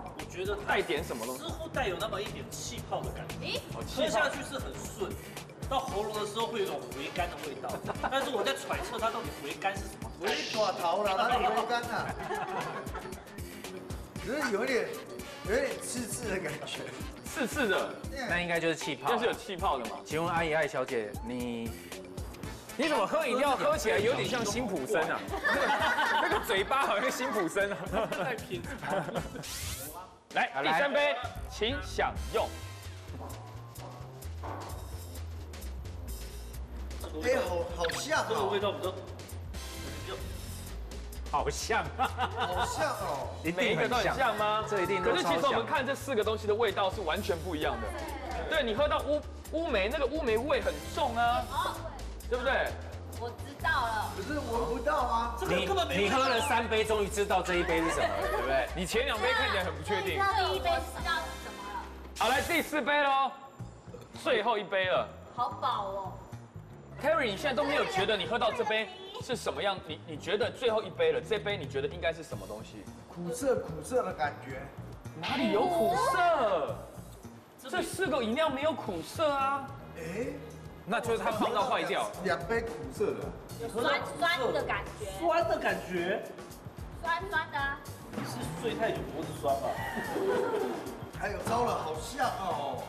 我觉得带点什么东西？似乎带有那么一点气泡的感觉。咦？喝下去是很顺，到喉咙的时候会有种回甘的味道。但是我在揣测它到底回甘是什么？回寡头了，哪里回甘啊？只是有点有点刺刺的感觉。刺刺的，那应该就是气泡，那是有气泡的嘛？请问阿姨艾小姐，你你怎么喝饮料喝起来 有点像辛普森啊？那个嘴巴好像辛普森啊！太平。来，第三杯，请享用。哎，好好像这个味道比较。好像，好像哦，每一个都很像吗？这一定。可是其实我们看这四个东西的味道是完全不一样的。对你喝到乌乌梅，那个乌梅味很重啊，对不对？我知道了。可是闻不到啊。你你喝了三杯，终于知道这一杯是什么了，对不对？你前两杯看起来很不确定。第一杯知道是什么了。好，来第四杯喽，最后一杯了。好饱哦。Terry，你现在都没有觉得你喝到这杯？是什么样？你你觉得最后一杯了，这杯你觉得应该是什么东西？苦涩苦涩的感觉，哪里有苦涩？这四个饮料没有苦涩啊。哎，那就是它放到坏掉。两杯苦涩的，酸酸的感觉，酸的感觉，酸酸的。你是睡太久脖子酸吧？还有糟了，好像哦，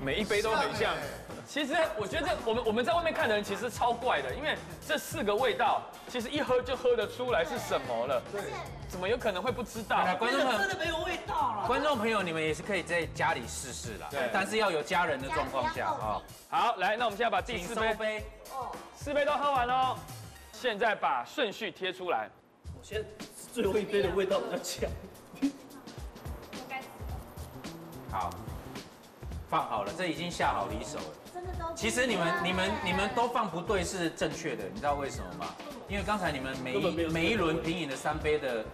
每一杯都很像。其实我觉得我们我们在外面看的人其实超怪的，因为这四个味道其实一喝就喝得出来是什么了。对，怎么有可能会不知道？观众朋友真的没有味道了。观众朋友，你们也是可以在家里试试啦。对，但是要有家人的状况下啊。好，来，那我们现在把第四杯，哦，四杯都喝完喽。现在把顺序贴出来。我先最后一杯的味道比较强。好，放好了，这已经下好离手了。其实你们、你们、你们都放不对是正确的，你知道为什么吗？因为刚才你们每一每一轮品饮的三杯的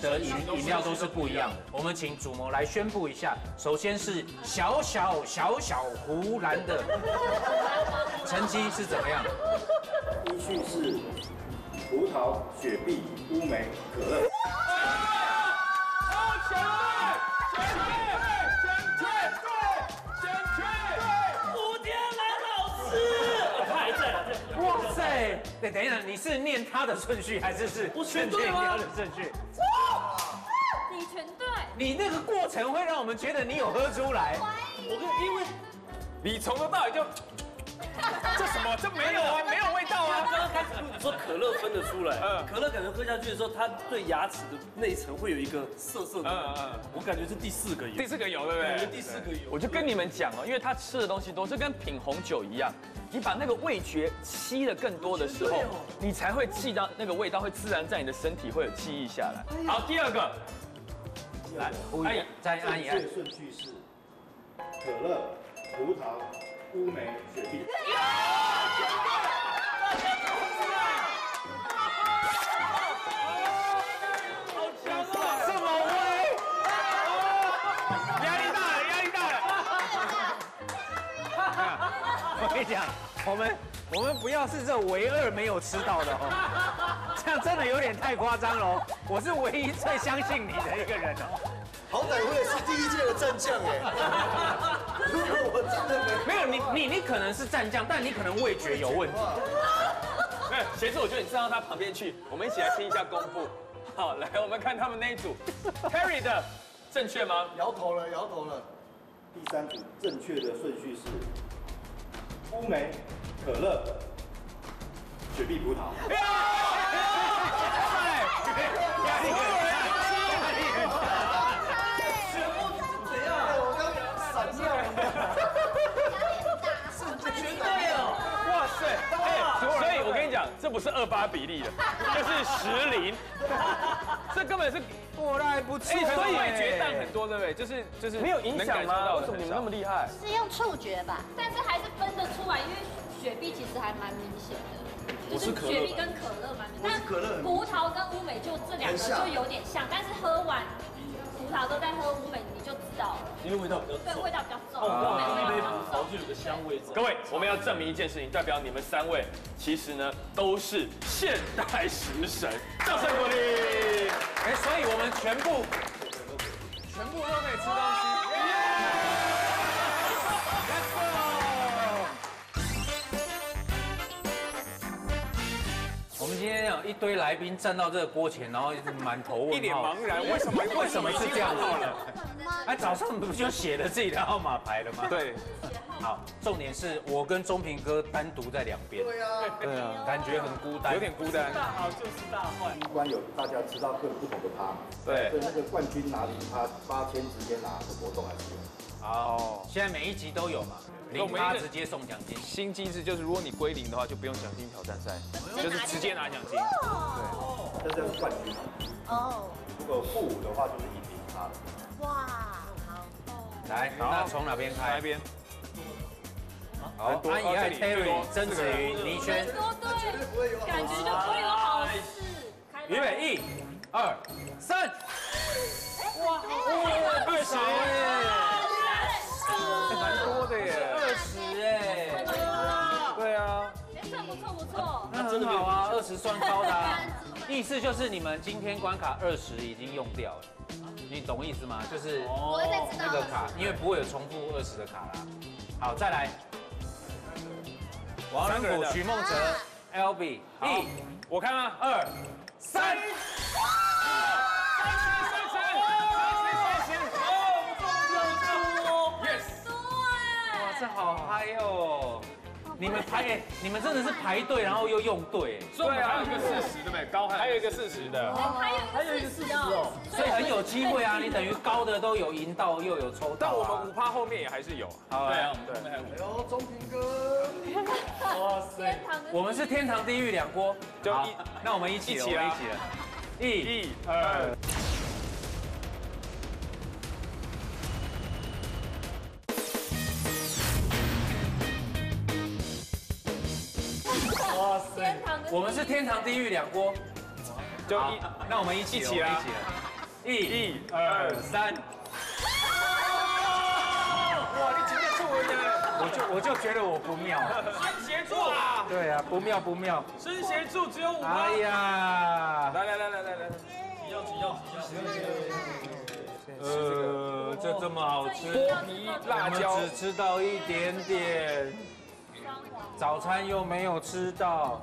的饮饮料都是不一样的。我们请主谋来宣布一下，首先是小小小小湖蓝的成绩是怎么样？依序是葡萄、雪碧、乌梅、可乐。超强对，等一下，你是念他的顺序还是是我全顺对吗他的顺序？你全对，你那个过程会让我们觉得你有喝出来。我跟因为你从头到尾就，这什么？这没有啊，没有味道啊。刚刚开始你说可乐分得出来，嗯可乐感觉喝下去的时候，它对牙齿的内层会有一个涩涩的我感觉是第四个有，第四个有，对不对？感觉第四个有，我就跟你们讲哦，因为他吃的东西多，这跟品红酒一样，你把那个味觉吸的更多的时候，你才会记到那个味道，会自然在你的身体会有记忆下来。好，第二个，来，阿姨，再阿姨按正。确顺序是可乐、葡萄、乌梅、雪碧。跟你讲，我们我们不要是这唯二没有吃到的哦，这样真的有点太夸张了哦。我是唯一最相信你的一个人哦。好歹我也是第一届的战将哎。如果我真的没没有你你你可能是战将，但你可能味觉有问题。没有，鞋子，我觉得你站到他旁边去，我们一起来听一下功夫。好，来，我们看他们那一组，Terry 的正确吗？摇头了，摇头了。第三组正确的顺序是乌梅、可乐、雪碧、葡萄。我刚闪掉了。全对哦，哇塞，所以我跟你讲，这不是二八比例的，这是十零，这根本是过来不错哎，所以味觉淡很多，对不对？就是就是没有影响吗？为什么你们那么厉害？是用触觉吧？但是还是分得出来，因为雪碧其实还蛮明显的，就是雪碧跟可乐蛮明显，但葡萄跟乌梅就这两个就有点像，但是喝完葡萄都在喝乌梅，你就知道了，因为味道比较对，味道比较重，哦，乌梅那杯。葡萄就有个香味在。各位，我们要证明一件事情，代表你们三位其实呢都是现代食神，掌声鼓励。哎，所以我们全部全部都可以吃东西。今天有一堆来宾站到这个锅前，然后满头问号，一脸茫然为什么为什么是这样子？哎，早上不就写了自己的号码牌了吗？对，好，重点是我跟钟平哥单独在两边，对啊，对啊，感觉很孤单，有点孤单。大好就是大坏。第一关有大家知道各不同的趴嘛，对所以那个冠军拿零趴八千直接拿的活动还是有。好，现在每一集都有嘛，零我们一个趴直接送奖金。新机制就是，如果你归零的话，就不用奖金挑战赛，就是直接拿奖金。对这就是冠军嘛。哦，如果负五的话，就是一零趴了。哇，来，那从哪边开？哪一边？好，多安以爱哦这里 Terry、曾子瑜、倪轩，感觉就不会有好事。开预备，一、二、三，哇，二十，蛮多的耶。那很好啊，二十算高的啊。意思就是你们今天关卡二十已经用掉了，你懂意思吗？就是我会再知道那个卡，因为不会有重复二十的卡啦。好，再来，王仁甫、徐梦哲、L B，一、我看啊，二、三。哇，这好嗨哦！你们排，哎你们真的是排队，然后又用对，所以我们还有一个四十，对不对？高还有一个四十的。还有还有一个四十哦，所以很有机会啊！你等于高的都有赢到，又有抽到啊。但我们五趴后面也还是有。好对啊啊，对。哎呦，中平哥，哇塞，我们是天堂地狱两锅，好就一那我们一起了，一起一起了，一、一二。哇天堂我们是天堂地狱两锅，好就一，那我们一起，一起啊一起了，一、一二三，哇，你今天出文的。我就我就觉得我不妙。伸协助啊！对啊，不妙不妙。伸协助只有五趴。哎呀，来来来来来来，几要几要几要。呃，这这么好吃，剥皮辣椒我们只吃到一点点，早餐又没有吃到。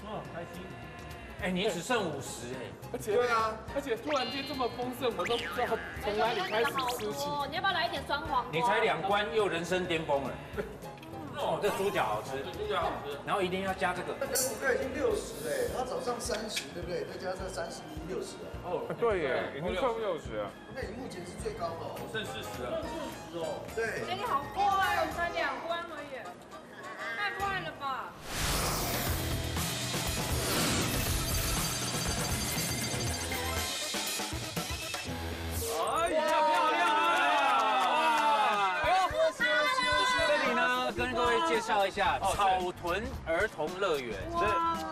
嗯，开心。哎，你只剩五十哎。而且对啊，而且突然间这么丰盛，我都不知道从哪里开始吃起。你要不要来一点酸黄瓜？你才两关又人生巅峰了。哦，这猪脚好吃，猪脚好吃。然后一定要加这个。那五个已经六十哎，他早上三十对不对？再加上三十一六十啊。哦，对耶，已经快六十了。那你目前是最高的哦。我剩四十了。四十哦。对。哎，你好快哦，才两关而已，太快了吧！哎呀，漂亮绍一下草屯儿童乐园。是，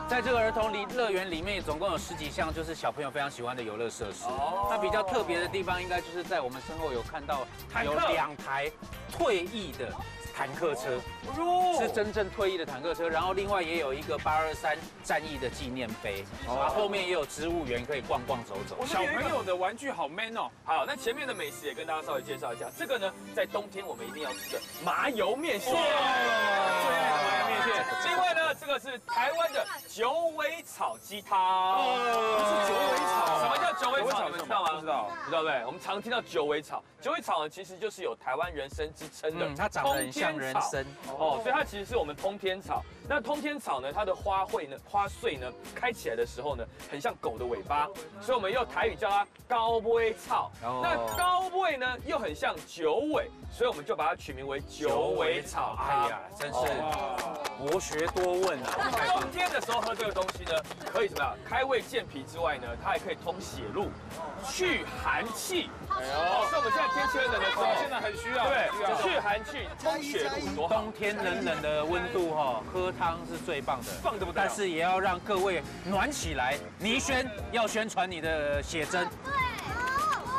在这个儿童里乐园里面，总共有十几项，就是小朋友非常喜欢的游乐设施。哦。它比较特别的地方，应该就是在我们身后有看到有两台退役的。坦克车是真正退役的坦克车，然后另外也有一个八二三战役的纪念碑，然后后面也有植物园可以逛逛走走。小朋友的玩具好 man 哦。好，那前面的美食也跟大家稍微介绍一下。这个呢，在冬天我们一定要吃的麻油面线，最爱的麻油面线。另外呢，这个是台湾的九尾草鸡汤。是九尾草。什么叫九尾草？你们知道吗？不知道，知道对？我们常听到九尾草，九尾草呢，其实就是有台湾人参之称的。它长得很像。人参哦，所以它其实是我们通天草。那通天草呢，它的花卉呢，花穗呢，开起来的时候呢，很像狗的尾巴，所以我们用台语叫它高尾草。那高尾呢，又很像九尾，所以我们就把它取名为九尾草。哎呀，真是博学多问啊！冬天的时候喝这个东西呢，可以什么样？开胃健脾之外呢，它还可以通血路，去寒气。哎呦，是我们现在天气冷的时候，现在很需要。对，去寒气、通血路，多好。冬天冷冷的温度哈，喝汤是最棒的，棒的不但是也要让各位暖起来。倪轩要宣传你的写真。对，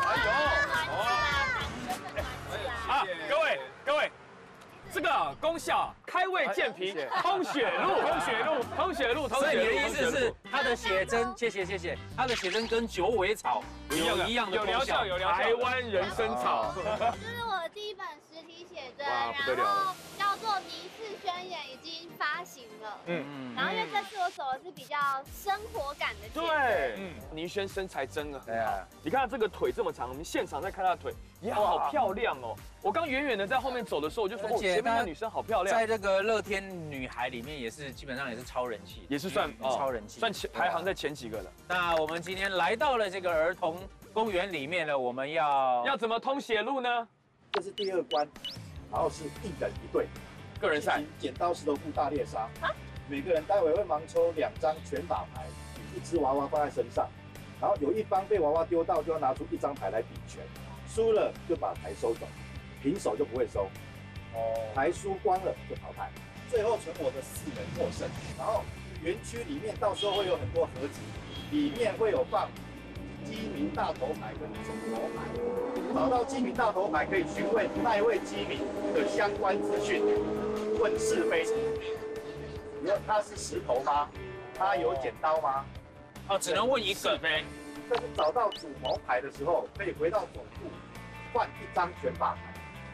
哎呦，啊，各位各位。这个功效开胃健脾，通血路，通血路，通血路，通血路。所以你的意思是，他的写真，谢谢谢谢，他的写真跟九尾草有一样的疗效，有疗效。台湾人参草。这是我的第一本实体写真，然后叫做《尼氏宣言》，已经发行了。嗯嗯。然后因为这次我走的是比较生活感的。对，嗯，倪轩身材真的很好。你看他这个腿这么长，我们现场在看他的腿，也好漂亮哦。我刚远远的在后面走的时候，我就说，前面的女生好漂亮。在这个乐天女孩里面，也是基本上也是超人气，也是算超人气，算前排行在前几个的。那我们今天来到了这个儿童公园里面呢，我们要要怎么通血路呢？这是第二关，然后是一人一队，个人赛，剪刀石头布大猎杀。每个人待会会盲抽两张拳打牌，一只娃娃放在身上，然后有一方被娃娃丢到，就要拿出一张牌来比拳，输了就把牌收走。平手就不会收，哦，牌输光了就淘汰，最后存活的四人获胜。然后园区里面到时候会有很多盒子，里面会有放鸡鸣大头牌跟主头牌，找到鸡鸣大头牌可以询问那位鸡鸣的相关资讯，问是非。你说他是石头吗？他有剪刀吗？哦，只能问一个呗。但是找到主谋牌的时候，可以回到总部换一张选法牌。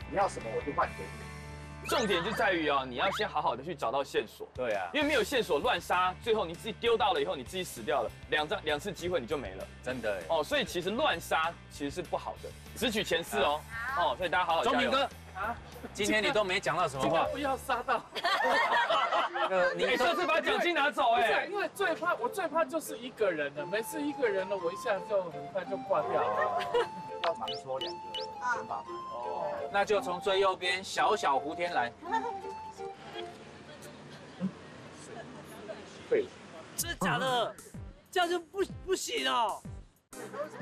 你要什么我就换给你。重点就在于哦，你要先好好的去找到线索。对啊，因为没有线索乱杀，最后你自己丢到了以后，你自己死掉了，两张两次机会你就没了。真的哦，所以其实乱杀其实是不好的，只取前四哦。哦，所以大家好好加油。钟明哥啊，今天你都没讲到什么话。不要杀到。你上次把奖金拿走哎。因为最怕我最怕就是一个人了，每次一个人了，我一下就很快就挂掉了。要盲说两个选法牌哦，那就从最右边小小胡天来。对，真的假的？这样就不不行哦。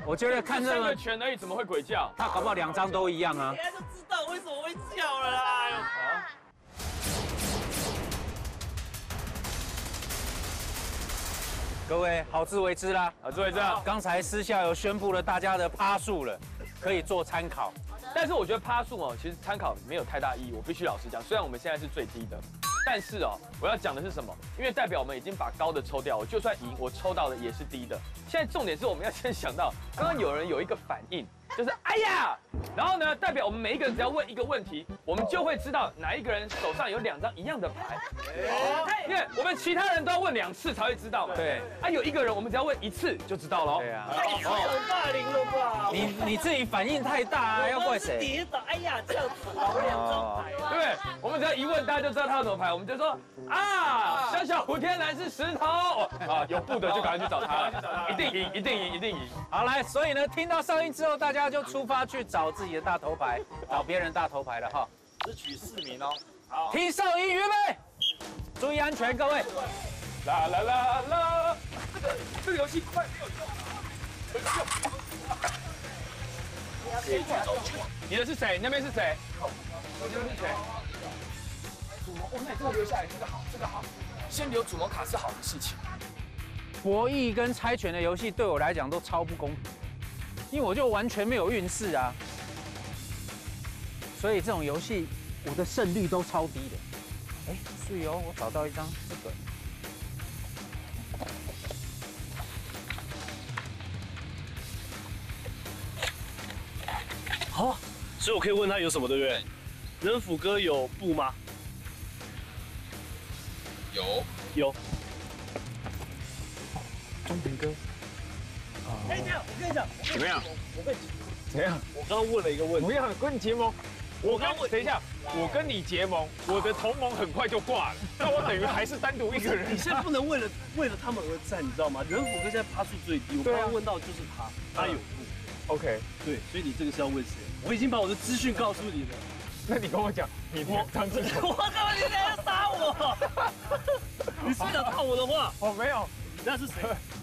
我觉得看这个拳而已，怎么会鬼叫？他搞不好两张都一样啊。大家就知道为什么会叫了啦。各位好自为之啦，好自为之。刚才私下有宣布了大家的趴数了。可以做参考。但是我觉得趴数哦，其实参考没有太大意义。我必须老实讲，虽然我们现在是最低的，但是哦，我要讲的是什么？因为代表我们已经把高的抽掉，我就算赢，我抽到的也是低的。现在重点是我们要先想到，刚刚有人有一个反应，就是哎呀，然后呢，代表我们每一个人只要问一个问题，我们就会知道哪一个人手上有两张一样的牌。因为我们其他人都要问两次才会知道嘛。对，啊，有一个人我们只要问一次就知道了。对啊，太有霸凌了吧？你你自己反应太大啊，要怪谁？跌倒，哎呀，这样子，我两张牌，对不对？我们只要一问，大家就知道他有什么牌，我们就说啊，小小胡天蓝是石头啊，有布的就赶快去找他，一定赢，一定赢，一定赢。好来，所以呢，听到声音之后，大家就出发去找自己的大头牌，找别人大头牌了哈。只取四名哦。好，听哨音，预备，注意安全，各位。啦啦啦啦，这个这个游戏快没有用。了。你的是谁？那边是谁？我这边是谁？主谋，哦，那这个留下来，这个好，这个好，先留主谋卡是好的事情。博弈跟猜拳的游戏对我来讲都超不公平，因为我就完全没有运势啊，所以这种游戏我的胜率都超低的。哎，是哦，我找到一张这个。好，所以我可以问他有什么，对不对？人斧哥有布吗？有有。怎么样？我跟你怎样？我刚刚问了一个问题。不要跟你结盟，我刚等一下，我跟你结盟，我的同盟很快就挂了，那我等于还是单独一个人。你现在不能为了为了他们而战，你知道吗？人虎哥现在趴数最低，我刚刚问到就是他，他有路。OK，对，所以你这个是要问谁？我已经把我的资讯告诉你了。那你跟我讲，你我张志 我怎么你在要杀我？你是想套我的话？哦，没有，那是谁？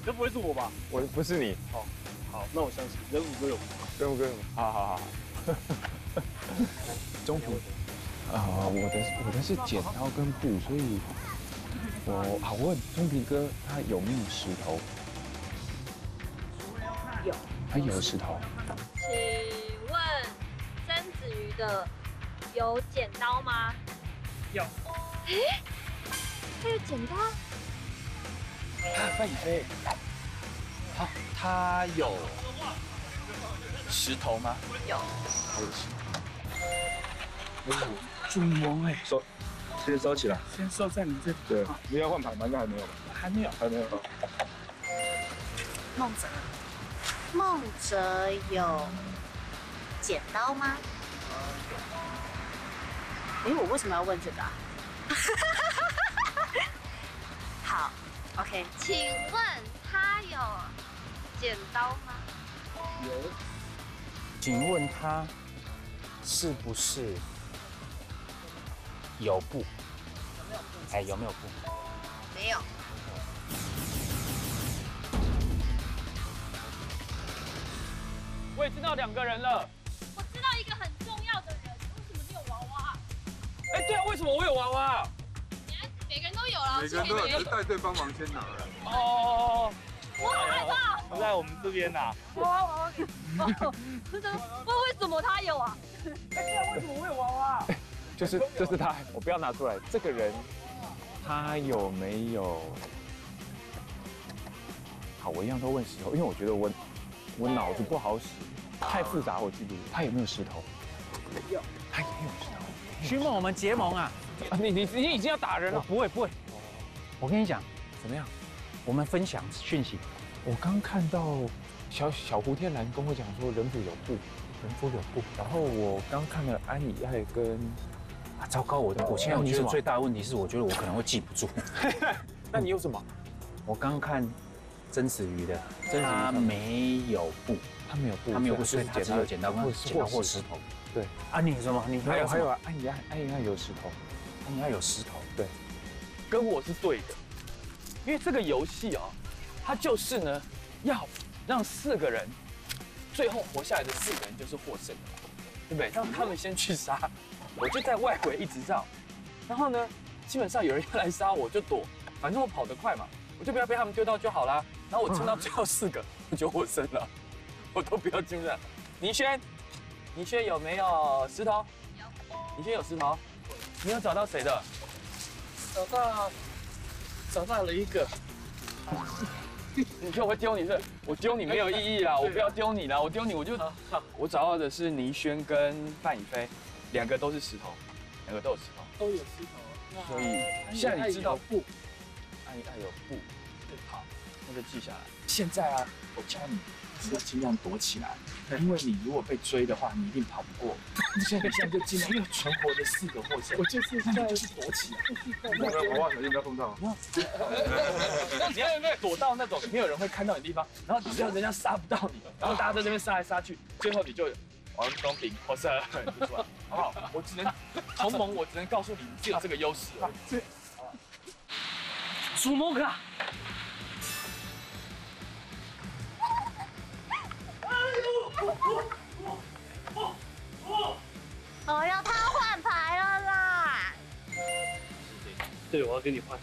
那不会是我吧？我不是你。好，好，那我相信人五哥有。人五哥有。好好好。中平。啊，我的我的是剪刀跟布，所以我好问中平哥他有没有石头？有。他有石头。请问曾子瑜的有剪刀吗？有。哎，他有剪刀？啊，范以飞。好，他有石头吗？有。还有石头。哦，主盟哎，收，先收起来。先收在你这。对，你要换牌吗？应该还没有吧？还没有，还没有。梦泽，梦泽有剪刀吗？哎，我为什么要问这个啊？好，OK，请问他有剪刀吗？有。请问他是不是有布？哎，有没有布？没有。我也知道两个人了。我知道一个很重要的人，为什么你有娃娃？哎，对啊，为什么我有娃娃？每个人都有了，每个人都有，就是带队帮忙先拿了。哦。我好害怕。他在我们这边呐。我我我，真的，为为什么他有啊？哎，为什么我有娃娃？就是就是他，我不要拿出来。这个人，他有没有？好，我一样都问石头，因为我觉得我我脑子不好使，太复杂，我记不住。他有没有石头？有，他也有石头。徐梦，我们结盟啊！啊，你你你已经要打人了？不会不会，我跟你讲，怎么样？我们分享讯息。我刚看到小小胡天蓝跟我讲说人府有布，人府有布。然后我刚看了安以爱跟啊，糟糕，我的我现在觉得最大的问题是，我觉得我可能会记不住。那你有什么？我刚看曾子瑜的，曾子瑜他没有布，他没有布，他没有布，所以他只有剪刀跟剪刀或石头。对，啊，你什么？你还有还有安以爱，安以爱有石头，安以爱有石头。对，跟我是对的，因为这个游戏啊，它就是呢，要让四个人最后活下来的四个人就是获胜的，对不对？让他们先去杀，我就在外围一直绕，然后呢，基本上有人要来杀我就躲，反正我跑得快嘛，我就不要被他们丢到就好啦。然后我撑到最后四个，我就获胜了，我都不要进来。倪轩，你轩有没有石头？你轩有石头？你有找到谁的？找到，找到了一个。你觉得我会丢你是？我丢你没有意义啦，我不要丢你啦，我丢你我就，我找到的是倪轩跟范以飞，两个都是石头，两个都有石头，都有石头。所以现在你知道不？爱爱有不？好，那就记下来。现在啊，我教你是尽量躲起来，因为你如果被追的话，你一定跑不过。现在现在就尽量，因为存活的四个获胜，我就是现在就是躲起来。不要跑小心不要碰到。你要那躲到那种没有人会看到你的地方，然后只要人家杀不到你，然后大家在那边杀来杀去，最后你就王东平获胜，好不好？我只能同盟，我只能告诉你，你只有这个优势。苏摩卡。哦，要他换牌了啦！对，我要跟你换。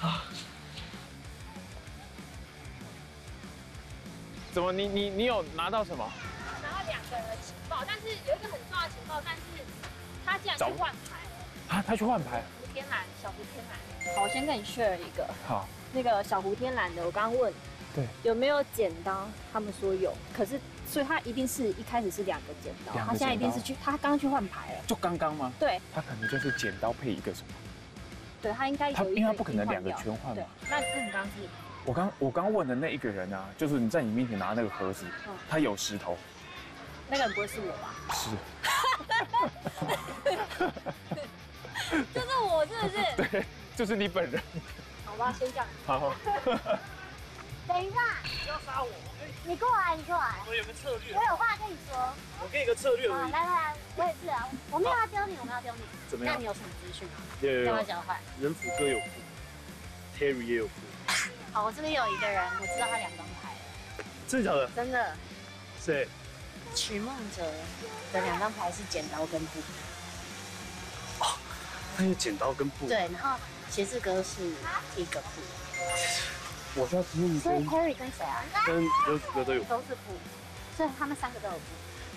啊！怎么？你你你有拿到什么？拿到两个人的情报，但是有一个很重要的情报，但是他竟然去换牌。啊，他去换牌。胡天蓝，小胡天蓝。好，我先跟你 share 一个。好。那个小胡天蓝的，我刚刚问。对，有没有剪刀？他们说有，可是所以他一定是一开始是两个剪刀，他现在一定是去，他刚刚去换牌了。就刚刚吗？对，他可能就是剪刀配一个什么？对他应该他因为他不可能两个全换嘛。那那你刚刚是？我刚我刚问的那一个人啊，就是你在你面前拿那个盒子，他有石头。那个人不会是我吧？是。就是我，是不是？对，就是你本人。好吧，先这样。好。等一下，不要杀我！你过来，你过来。我有个策略。我有话跟你说。我给你个策略。来来来，我也是啊，我没有要丢你，我没有丢你。怎么样？那你有什么资讯啊？有有有。跟我交换。人福哥有福，Terry 也有福。好，我这边有一个人，我知道他两张牌。真的假的？真的。谁？曲梦哲的两张牌是剪刀跟布。哦，他有剪刀跟布。对，然后鞋子哥是一个布。我叫朱宇所以 Terry 跟谁啊？跟人福哥都有。都是布，所以他们三个都有布。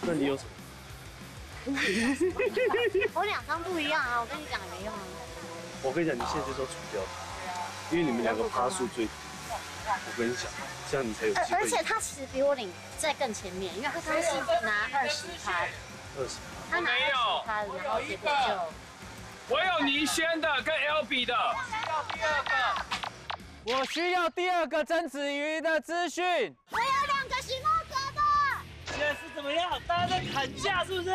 那你有什么？我两张不一样啊，我跟你讲也没用啊。我跟你讲，你现在就说除掉，因为你们两个趴数最低。我跟你讲，这样你才有机会。而且他其实比我领在更前面，因为他刚是拿二十趴。二十。他拿二十趴，然后结果就。我有倪轩的跟 L B 的。需要第二个。我需要第二个曾子瑜的资讯。我有两个许梦哲的。现在是怎么样？大家在砍价是不是？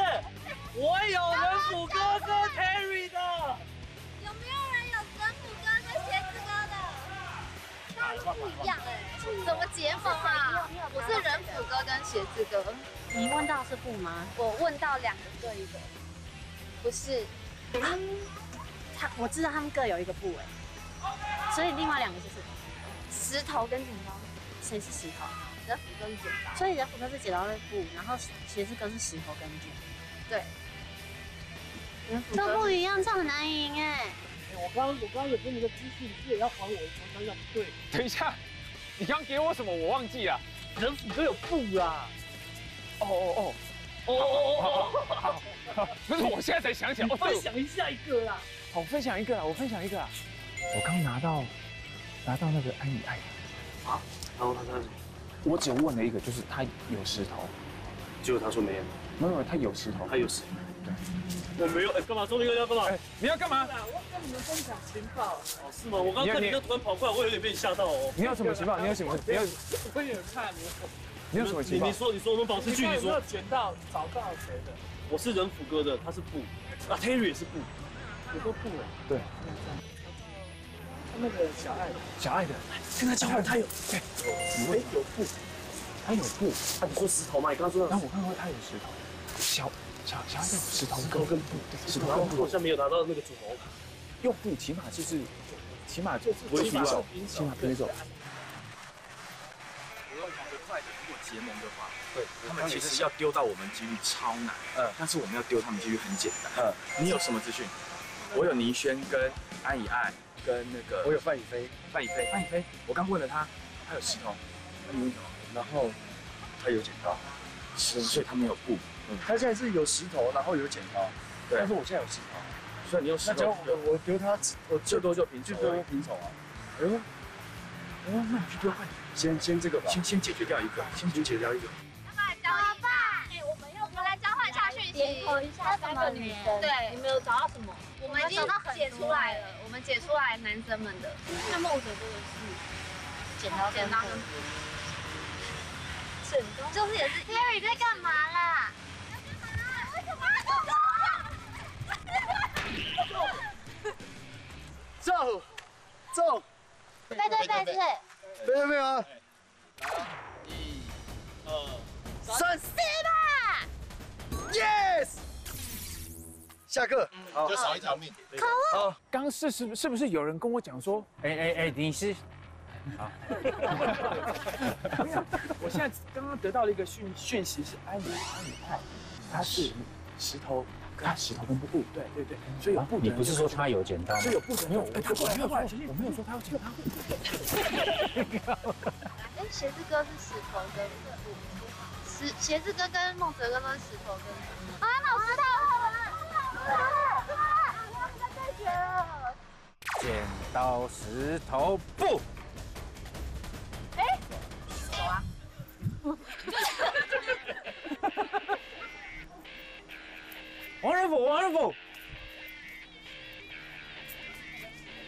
我有人虎哥哥 Terry 的。有没有人有人虎哥跟鞋子哥的？不一样哎，怎么结盟啊？我是人虎哥跟鞋子哥。你问到是不吗？我问到两个各一个。不是。他我知道他们各有一个部位。所以另外两个就是石头跟剪刀，谁是石头？人斧哥是剪刀，所以人斧哥是剪刀的布，然后鞋子哥是石头跟剪。对，都不一样，这样很难赢哎。我刚我刚有给你个资讯，你也要还我，常常要对。等一下，你刚给我什么？我忘记了。人虎哥有布啦。哦哦哦哦哦哦哦！不是，我现在才想起来。我分享一下一个啦。好，分享一个啦，我分享一个啦。我刚拿到，拿到那个安以爱，好，然后他他，我只问了一个，就是他有石头，结果他说没有，没有，他有石头，他有石头，对，我没有，哎，干嘛？钟立哥要干嘛？你要干嘛？我跟你们分享情报，哦，是吗？我刚看你突然跑过来，我有点被你吓到哦。你要什么情报？你要什么？你要？我也看你，你有什么情报？你说，你说，我们保持距离说。捡到找到谁的？我是人虎哥的，他是布，啊，Terry 也是布，我都布了，对。那个小爱的，小爱的，跟他交换，他有，对，哎，有布，他有布，啊，你说石头吗？你刚刚说，那我看到他有石头，小小小爱有石头跟跟布，石头跟布，好像没有拿到那个主谋，用布起码就是，起码就是起码起码平手。如果结盟的话，对，他们其实要丢到我们几率超难，嗯，但是我们要丢他们几率很简单，嗯，你有什么资讯？我有倪轩跟安以爱。跟那个我有范以飞，范以飞，范以飞，我刚问了他，他有石头，有鸟，然后他有剪刀，是，所以他没有布。他现在是有石头，然后有剪刀，对。但是我现在有石头，所以你用石头我我丢他，我最多就平最多平手啊。哎呦，哦，那你去丢快点，先先这个吧，先先解决掉一个，先解决掉一个。交一半，哎，我们要我们来交换一下讯息，联合一下三个女生。对，你们有找到什么？我们已经解出来了，我们解出来男生们的。那梦者这个是剪刀剪刀跟剪刀，就是也是 Terry 在干嘛啦？走走，背对背对，没有没有啊，一、二、三四吧。，yes，下课，好，就少一条命。可恶！好，刚是是不是不是有人跟我讲说，哎哎哎，你是好，我现在刚刚得到了一个讯讯息是安妮安妮派，他是石头，他石头跟布，对对对，所以有布你不是说他有剪刀吗是？有布的没有哎他我没有过来我没有说他有剪刀。哎，鞋子哥是石头跟布，石鞋子哥跟梦泽哥都是石头跟布。啊，老石头！我们在对决了。剪刀石头布。哎，走啊！王仁甫，王仁甫，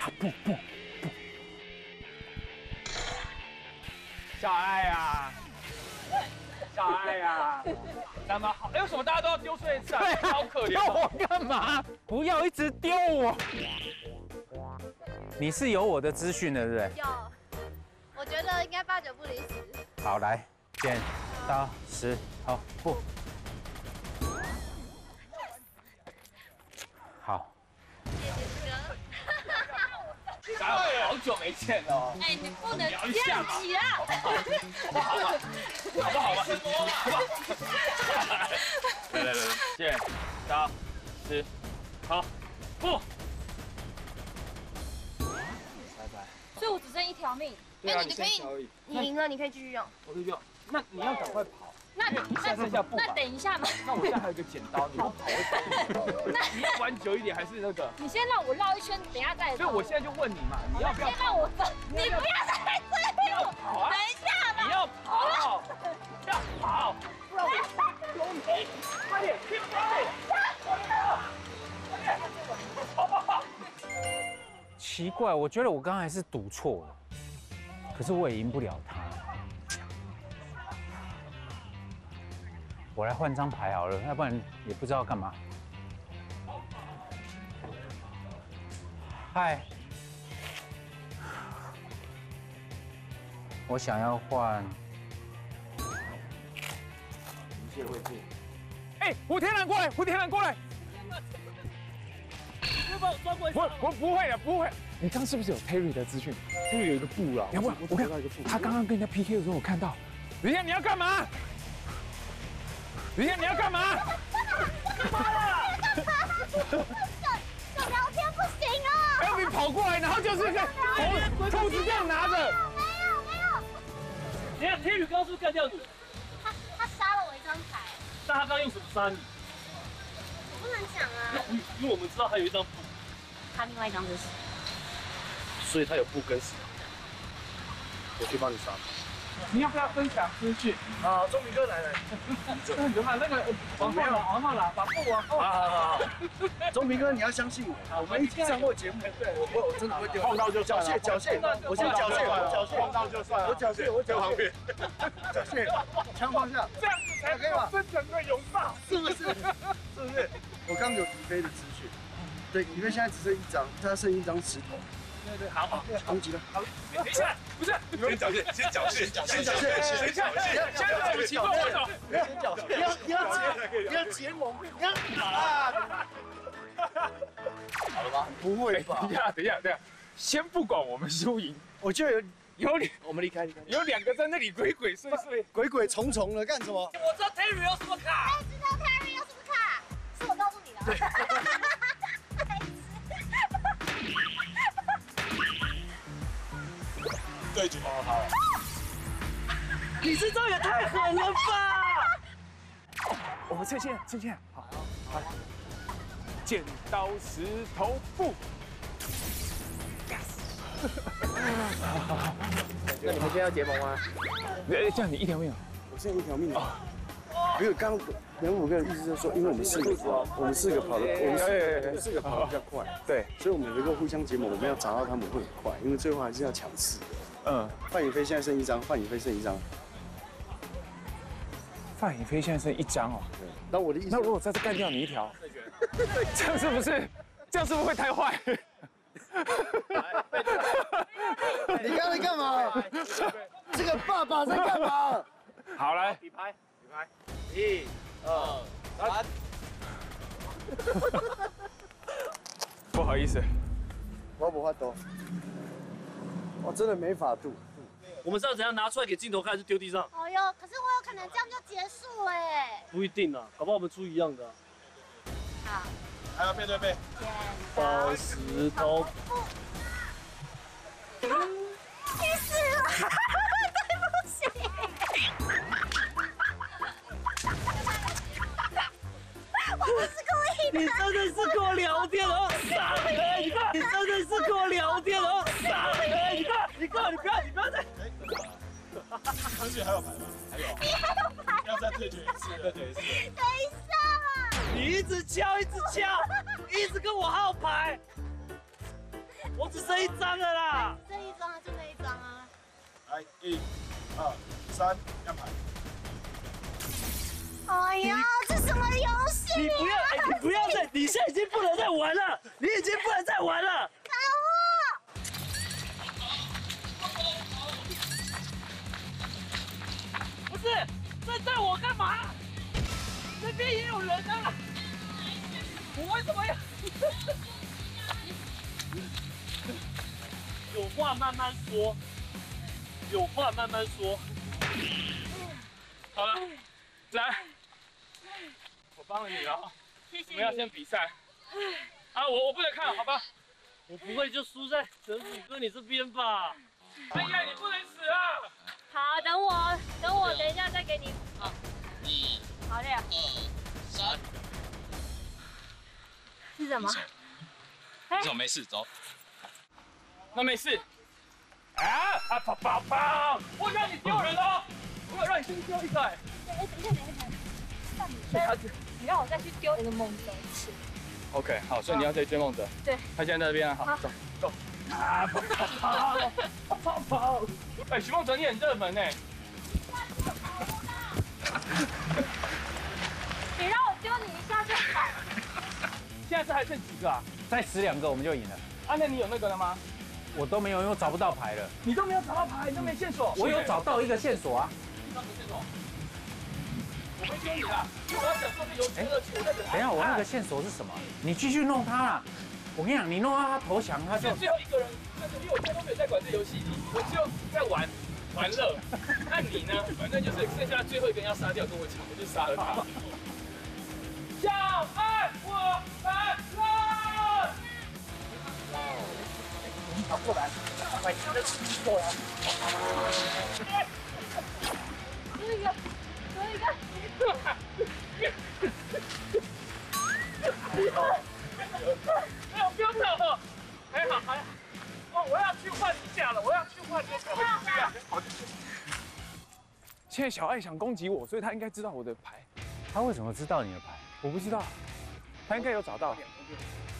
他不不不，小爱呀，小爱呀，那么好，哎，为什么大家都要丢碎纸啊？好可怜丢哦。我干嘛？不要一直丢我。你是有我的资讯的，对不对？有，我觉得应该八九不离十。好，来，剪刀石头布。小爱好久没见了。哎，你不能这样挤啊！好不好嘛？好不好嘛？好不好？来来来，剪刀石头布。拜拜。所以我只剩一条命。对啊，你可以你赢了，你可以继续用。我可以用。那你要赶快跑。那因为你现在剩下布那。等一下嘛。那我现在还有一个剪刀，你不跑会 那。你要玩久一点还是那个？你先让我绕一圈，等一下再。所以我现在就问你嘛，你要不要先让我走，你不要再追我。跑啊等一下嘛。你要跑，要跑，不然我丢你！快点，快点，快点！跑跑跑！奇怪，我觉得我刚才是赌错了，可是我也赢不了他。我来换张牌好了，要不然也不知道干嘛。嗨，我想要换。一切会变。哎，胡天蓝过来，胡天蓝过来！要把我抓过来。我我不会的，不会。你刚是不是有 Terry 的资讯？Terry 有一个布啦，要不然我看到一个布，他刚刚跟人家 PK 的时候我看到。等一下你要干嘛？等一下你要干嘛？干嘛啦？这聊天不行啊！Elvin 跑过来，然后就是个兔子这样拿着。没有没有，等一下，天宇刚刚是干掉你？他他杀了？我一张牌，那他刚刚用什么杀你？我不能讲啊。因为我们知道他有一张布，他另外一张就是。所以他有布跟石头。我去帮你杀。你要不要分享资讯？啊，钟明哥来了。那 你看那个往后了，往后了，把布往后。好好好，钟明哥你要相信我，我们一起上过节目，我我我真的会丢。碰到就缴械缴械，我先缴械，我缴械，碰到就算了我缴械，我缴械，缴械，枪放下，这样子才可以把真诚的拥抱，是不是？是不是？我刚有李飞的资讯，对，李飞现在只剩一张，他剩一张石头。对，好好，攻击了，好了，等一下，不是，先缴械，先缴械，先缴械，先缴械，等一下，先让我们齐过握手，先缴械，你要你要结你要结盟，你要啊！好了吗？不会吧等一？下，等一下，等一下，先不管我们输赢，我就有有两我们离开，有两个在那里鬼鬼祟祟，鬼鬼重重的干什么？我知道 Terry 有什么卡。我知道 Terry 有什么卡？是我告诉你的。对局哦好。你这招也太狠了吧！我们趁现趁现好，好，剪刀石头布。那你们现在要结盟吗？哎，这样你一条命啊？我现在一条命啊！没有，刚两五个人意思是说，因为我们四个，我们四个跑的，我们我们四个跑的比较快，对，所以我们能够互相结盟，我们要找到他们会很快，因为最后还是要抢刺。嗯，范宇飞现在剩一张，范宇飞剩一张。范宇飞现在剩一张哦。对。那我的意思，那如果再次干掉你一条，这样是不是？这样是不是会太坏？你刚才干嘛？这个爸爸在干嘛？好来，比拍，比拍，一、二、三。不好意思，我不发抖，我真的没法度。我们是要怎样拿出来给镜头看，还是丢地上？哦哟，可是我有可能这样就结束哎。不一定啊，搞不好我们出一样的。好。还要背对背。剪刀石头布。气死了！对不起。我不是故意的。你真的是跟我聊天哦，傻哎！你看，你真的是跟我聊天哦，傻哎！你看，你看，你不要，你不要再。而且还有牌吗？还有。你还有牌？要再对决一次，再对一次。等一下。你一直敲，一直敲，一直跟我耗牌。我只剩一张了啦。剩一张啊，就那一张啊。来，一、二、三，亮牌。哎呀，这什么游戏？你不要，哎，你不要再，你现在已经不能再玩了，你已经不能再玩了。是，在带我干嘛？那边也有人啊！我为什么要？有话慢慢说，有话慢慢说。好了，来。我帮了你了，谢谢。我们要先比赛。啊，我我不能看，好吧？我不会就输在陈子哥你这边吧？哎呀，你不能死啊！好，等我，等我，等一下再给你。好，一，好嘞。二，三。是什么？这种没事，走。那没事。啊啊！跑跑跑！我让你丢人了，我要让你先丢一个。哎，等一下，等一下。你让我再去丢那个梦泽一次。OK，好，所以你要追追梦者。对。他现在在那边啊，好，走走。啊，跑跑跑跑跑！哎，徐梦哲，你很热门哎。你让我丢你一下就好。现在是还剩几个啊？再死两个我们就赢了。啊，那你有那个了吗？我都没有，因为我找不到牌了。你都没有找到牌，你都没线索。我有找到一个线索啊。我没丢你啦，我要享受这游戏乐趣。我在等。等一下，我那个线索是什么？你继续弄他啦。我跟你讲，你弄到他投降，他就。最后一个人，因为我现在都没有在管这游戏，我就在玩玩乐。那你呢？反正就是剩下最后一个人要杀掉，跟我抢，我就杀了他。小爱，我来了。你跑过来，快点过来。多一个，多一个。没有标票了，还好还好。哦，我要去换一下了，我要去换一下。好，现在小爱想攻击我，所以他应该知道我的牌。他为什么知道你的牌？我不知道，他应该有找到。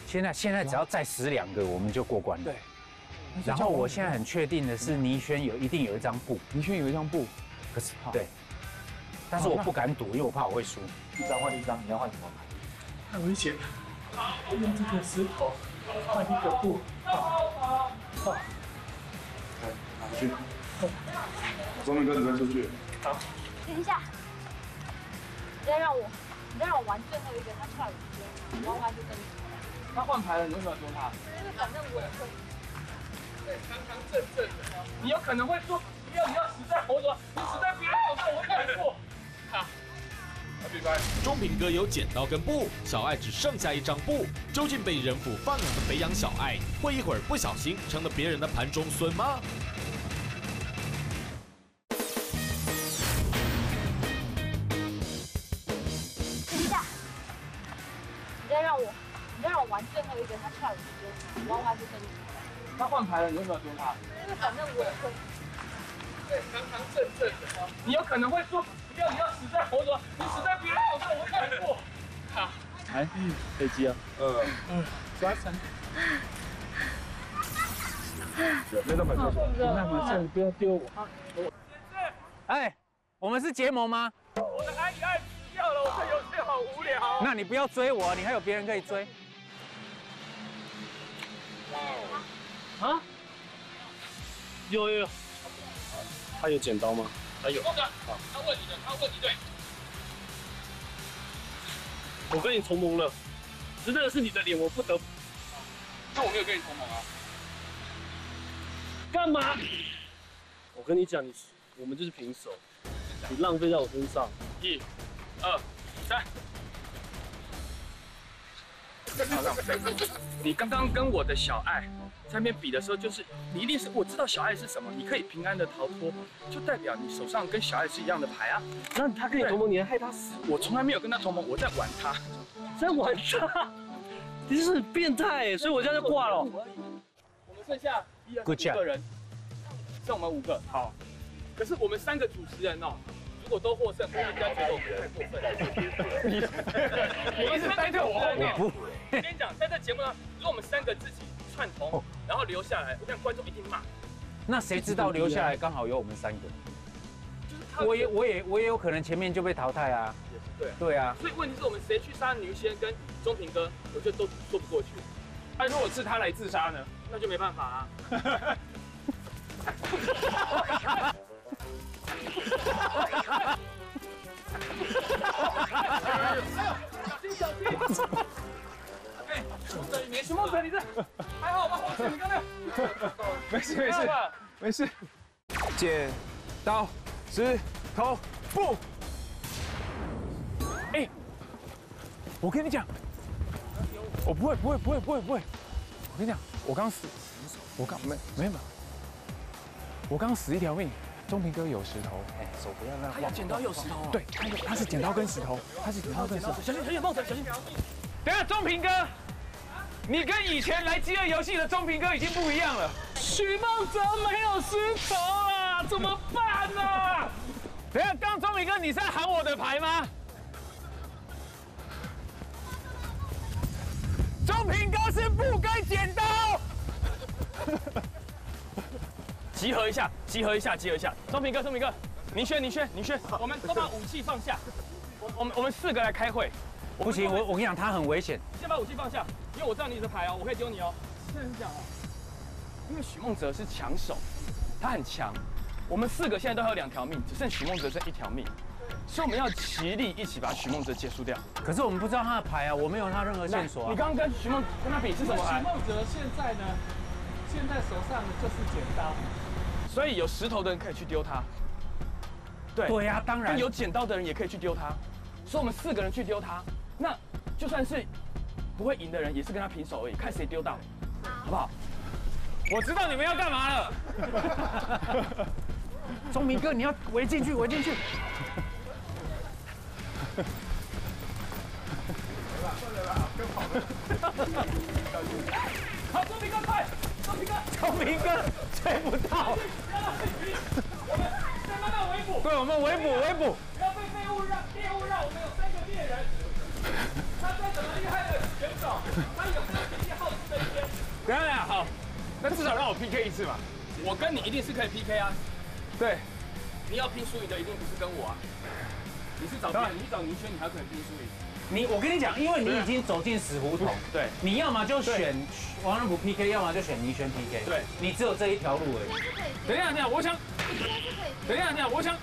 现在现在只要再死两个，我们就过关了。对。然后我现在很确定的是，倪轩有一定有一张布。倪轩有一张布，可是对。但是我不敢赌，因为我怕我会输。一张换一张，你要换什么牌？太危险了。我用这个石头换一个布。好。好。来，拿去。我专门跟你扔出去。好。等一下，你再让我，你再让我玩最后一个，他出来我就丢，玩完就跟你。他换牌了，你为什么要丢他？因为反正我也会。对，堂堂正正的。你有可能会说，不要，你要死在猴子，你死在别人手上，我会难过。好。中平哥有剪刀跟布，小爱只剩下一张布，究竟被人父放养的肥羊小爱，会一会儿不小心成了别人的盘中孙吗？你再让我，你再让我玩最后一个，他出来就丢，玩完就跟你。他换牌了，你为什么要丢他？因为反正我也会。对，堂堂正正的。你有可能会说。不要，你要死在猴子，你死在别人手上，我会难过。好，哎，飞机啊，嗯嗯，抓成。那个反正，那反正不要丢我。哎，我们是结盟吗？我的爱你爱掉了，我这游戏好无聊。那你不要追我，你还有别人可以追。啊？有有有。他有剪刀吗？他有。好，他问你的，他问你对。我跟你同盟了，值得的是你的脸，我不得。那我没有跟你同盟啊。干嘛？我跟你讲，你我们就是平手，你浪费在我身上。一、二、三。你刚刚跟我的小爱在那边比的时候，就是你一定是我知道小爱是什么，你可以平安的逃脱，就代表你手上跟小爱是一样的牌啊。那他跟你同盟，你还害他死？我从来没有跟他同盟，我在玩他，在玩他。你是变态，所以我现在就挂了。我们剩下一、二、五个人，剩我们五个。好，可是我们三个主持人哦。如果都获胜，不应该觉得我们太过分。你你一直待在我后面。我跟你讲，在这节目上，如果我们三个自己串通，然后留下来，我想观众一定骂。那谁知道留下来刚好有我们三个？我也我也我也有可能前面就被淘汰啊。也是对。对啊。所以问题是我们谁去杀女仙跟钟平哥，我觉得都说不过去。那如果是他来自杀呢？那就没办法啊。小心小心！哎，徐梦泽，你这还好吗？你刚才没事没事没事。剪刀石头布。哎，我跟你讲，我不会不会不会不会不会。我跟你讲，我刚死，我刚没没有，我刚死一条命。钟平哥有石头，哎，手不要那。他有剪刀有石头。对，他有他是剪刀跟石头，他是剪刀跟石头。小心小心，梦辰，小心。等下，钟平哥，你跟以前来饥饿游戏的钟平哥已经不一样了。许梦泽没有石头啊，怎么办呢？等下，刚钟平哥，你是在喊我的牌吗？钟平哥是不该剪刀。集合一下，集合一下，集合一下。钟平哥，钟平哥，你选，你选，你选。我们都把武器放下。我、我们、我们四个来开会。不行，我、我跟你讲，他很危险。先把武器放下，因为我知道你的牌哦，我可以丢你哦。现在是讲哦，因为许梦哲是强手，他很强。我们四个现在都还有两条命，只剩许梦哲这一条命，所以我们要齐力一起把许梦哲结束掉。可是我们不知道他的牌啊，我没有他任何线索。你刚刚跟许梦跟他比是什么牌？许梦哲现在呢？现在手上就是剪刀。所以有石头的人可以去丢它，对。对呀，当然。有剪刀的人也可以去丢它，所以我们四个人去丢它，那就算是不会赢的人，也是跟他平手而已，看谁丢到，好不好？我知道你们要干嘛了，钟明哥，你要围进去，围进去。好，钟明哥快！钟明哥！钟明哥追不到，我们围捕围捕。不要被猎物让。猎物让我们有三个猎人。他再怎么厉害的选手，他有他体力耗资的一天。等下好，那至少让。我 PK 一次嘛。我跟你一定是可以 PK 啊。对，你要拼输赢的一定不是跟我啊。你是找别人，你找宁轩，你还可以拼输赢。你我跟你讲，因为你已经走进死胡同，对，你要么就选王仁甫 PK，要么就选倪轩 PK，对，你只有这一条路而已。等一下，等一下，我想，等一下，等一下，我想。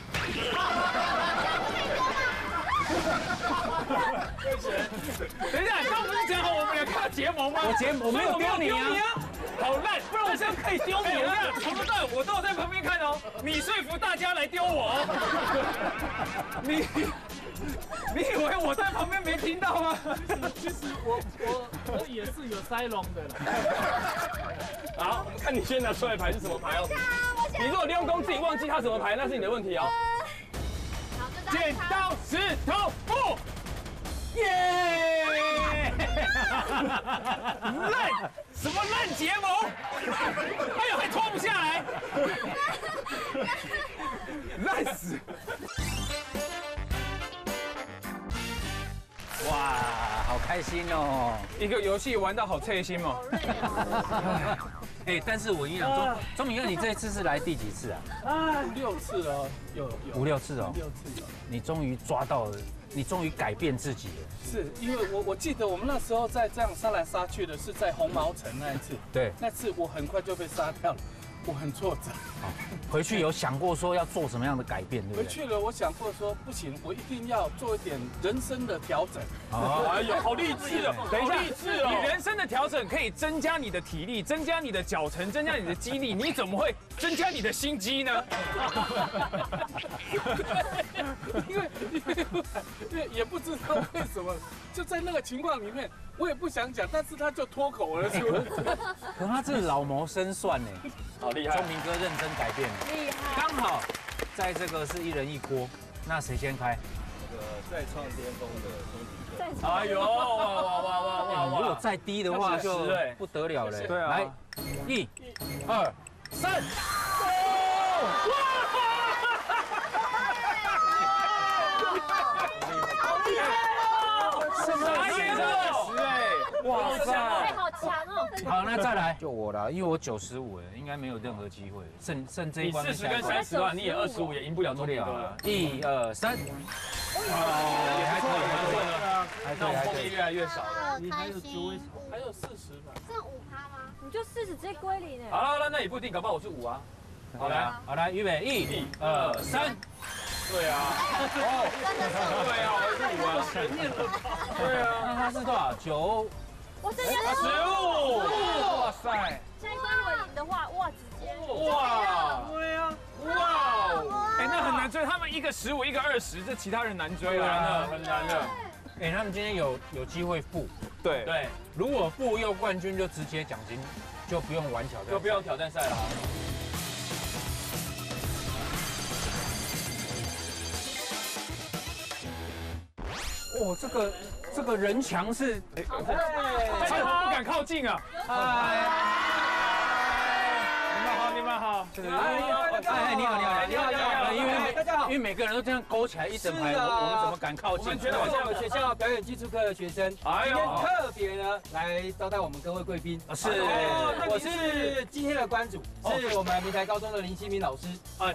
等一下，刚 不是讲好我们俩开结盟吗？我结我没有丢你啊，好烂，不然我现在可以丢你了。从头到尾我都有在旁边看哦，你说服大家来丢我，你。你以为我在旁边没听到吗？其实我我我也是有塞龙的。好，我们看你现在拿出来牌是什么牌哦。你如果练功自己忘记他什么牌，那是你的问题哦。剪刀石头布，耶！烂什么烂结盟？哎呦，还脱不下来，烂死！哇，好开心哦！一个游戏玩到好开心哦。哎，但是我跟你讲，钟钟明哥，你这一次是来第几次啊？啊，五六次了，有有五六次哦，五六次有。你终于抓到了，你终于改变自己了。是因为我我记得我们那时候在这样杀来杀去的，是在红毛城那一次。对，那次我很快就被杀掉了。我很挫折。回去有想过说要做什么样的改变，对不对？回去了，我想过说不行，我一定要做一点人生的调整。哎呦，好励志哦！等一下，励志哦！你人生的调整可以增加你的体力，增加你的脚程，增加你的肌力，你怎么会增加你的心机呢？因为因为也不知道为什么，就在那个情况里面，我也不想讲，但是他就脱口而出。可他这老谋深算呢。好厉害！钟明哥认真改变了，厉害！刚好在这个是一人一锅，那谁先开？这个再创巅峰的钟明哥。哎呦，哇哇哇哇哇！如果再低的话就不得了了。对啊，来，一、二、三。什么？十哎！哇塞，好强哦！好，那再来就我了，因为我九十五哎，应该没有任何机会，剩剩这一关。你四十跟三十万，你也二十五，也赢不了钟平哥。一二三，哦，也还可以，还可以，还可以，后面越来越少了。你还有九位，还有四十吧？剩五趴吗？你就四十直接归零呢？好了，那那也不一定，搞不好我是五啊。好来，好来，预备，一、二、三。对啊，哦，对啊，我是五啊，全面都对啊，那他是多少？九，我这边十五，哇塞！下一关如果赢的话，哇，直接哇，对啊，哇，哎，那很难追，他们一个十五，一个二十，这其他人难追啊，很难的。哎，他们今天有有机会负，对对，如果负又冠军，就直接奖金，就不用玩挑战，就不用挑战赛了。哦，这个这个人墙是，哎不敢靠近啊！你们好，你们好。哎，你好，你好，你好，你好，因为大家好，因为每个人都这样勾起来一整排，我我们怎么敢靠近？我们觉得我是我们学校表演技术科的学生，今天特别呢来招待我们各位贵宾。是，我是今天的关主，是我们明台高中的林新明老师。哦，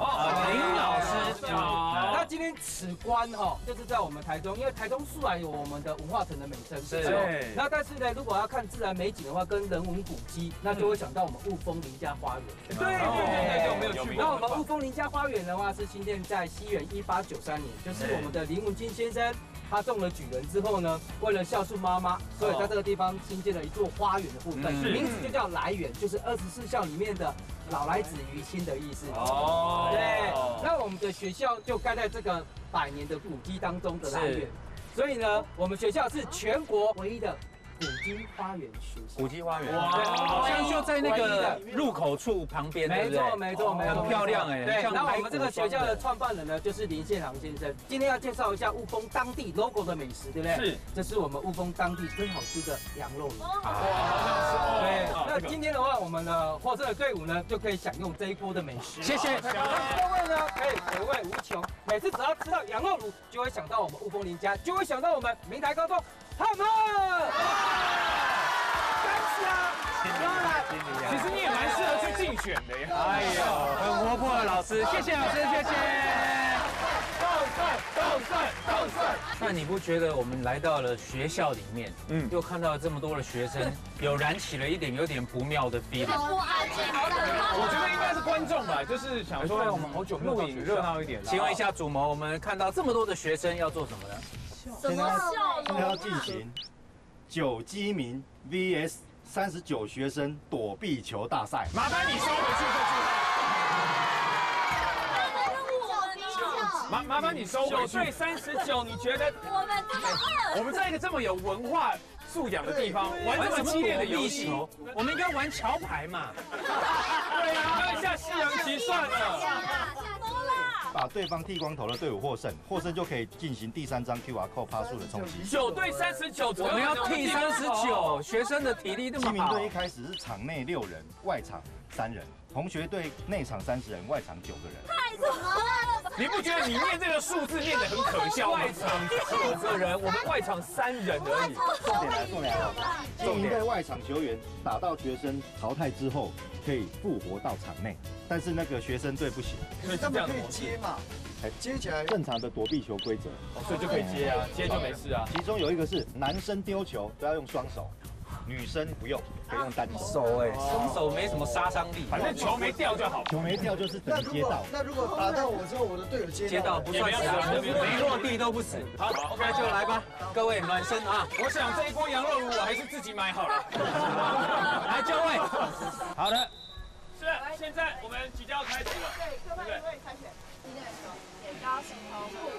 林老师好。那今天此关哈，就是在我们台中，因为台中素来有我们的文化城的美称。是。那但是呢，如果要看自然美景的话，跟人文古迹，那就会想到我们雾峰林家花园。对对对对，我没有去过。那我们雾峰林家花园的话，是新建在西元一八九三年，就是我们的林文金先生，他中了举人之后呢，为了孝顺妈妈，所以在这个地方新建了一座花园的部分，名字就叫来园，就是二十四孝里面的老来子于亲的意思。哦，对，那我们的学校就盖在这个百年的古迹当中的来园，所以呢，我们学校是全国唯一的。古今花园学校，古迹花园，哇，好像就在那个入口处旁边，没错，没错，没错，很漂亮哎。对，然后我们这个学校的创办人呢，就是林献堂先生。今天要介绍一下雾峰当地 logo 的美食，对不对？是，这是我们雾峰当地最好吃的羊肉炉。哇，对。那今天的话，我们的获胜的队伍呢，就可以享用这一锅的美食。谢谢。各位呢，可以回味无穷。每次只要吃到羊肉炉，就会想到我们雾峰林家，就会想到我们明台高中。他们，感谢啊！其实你也蛮适合去竞选的呀。哎呦，很活泼的老师，谢谢老师，谢谢。斗帅，斗帅，斗帅！那你不觉得我们来到了学校里面，嗯，又看到了这么多的学生，有燃起了一点有点不妙的 feel？不安静，我觉得应该是观众吧，就是想说我们好久录影热闹一点。请问一下主谋，我们看到这么多的学生要做什么呢？什么笑？现在要进行九鸡民 VS 三十九学生躲避球大赛。麻烦你收回去这句话。麻麻烦你收回去。九对，三十九，你觉得我们这么饿？我们在一个这么有文化素养的地方玩这么激烈的游戏，我们应该玩桥牌嘛？对啊，看一下西洋棋算了。把对方剃光头的队伍获胜，获胜就可以进行第三张 QR code 趴数的冲击。九对三十九，我们要剃三十九学生的体力那么好。七名队一开始是场内六人，外场三人。同学队内场三十人，外场九个人。太多了！你不觉得你念这个数字念得很可笑吗？外场九个人，我们外场三人而已。重点来，重点来了。重点在外场球员打到学生淘汰之后，可以复活到场内，但是那个学生队不行。他们可以接嘛？接起来正常的躲避球规则，所以就可以接啊，接就没事啊。其中有一个是男生丢球都要用双手。女生不用，可以用单手哎，双手没什么杀伤力，反正球没掉就好。球没掉就是等接到。那如果打到我之后，我的队友接接到不算死，没落地都不死。好，OK 就来吧，各位暖身啊！我想这一锅羊肉炉我还是自己买好了。来就位，好的，是，现在我们即将要开始了。对，各位各位开始，第一个球，剪刀石头布，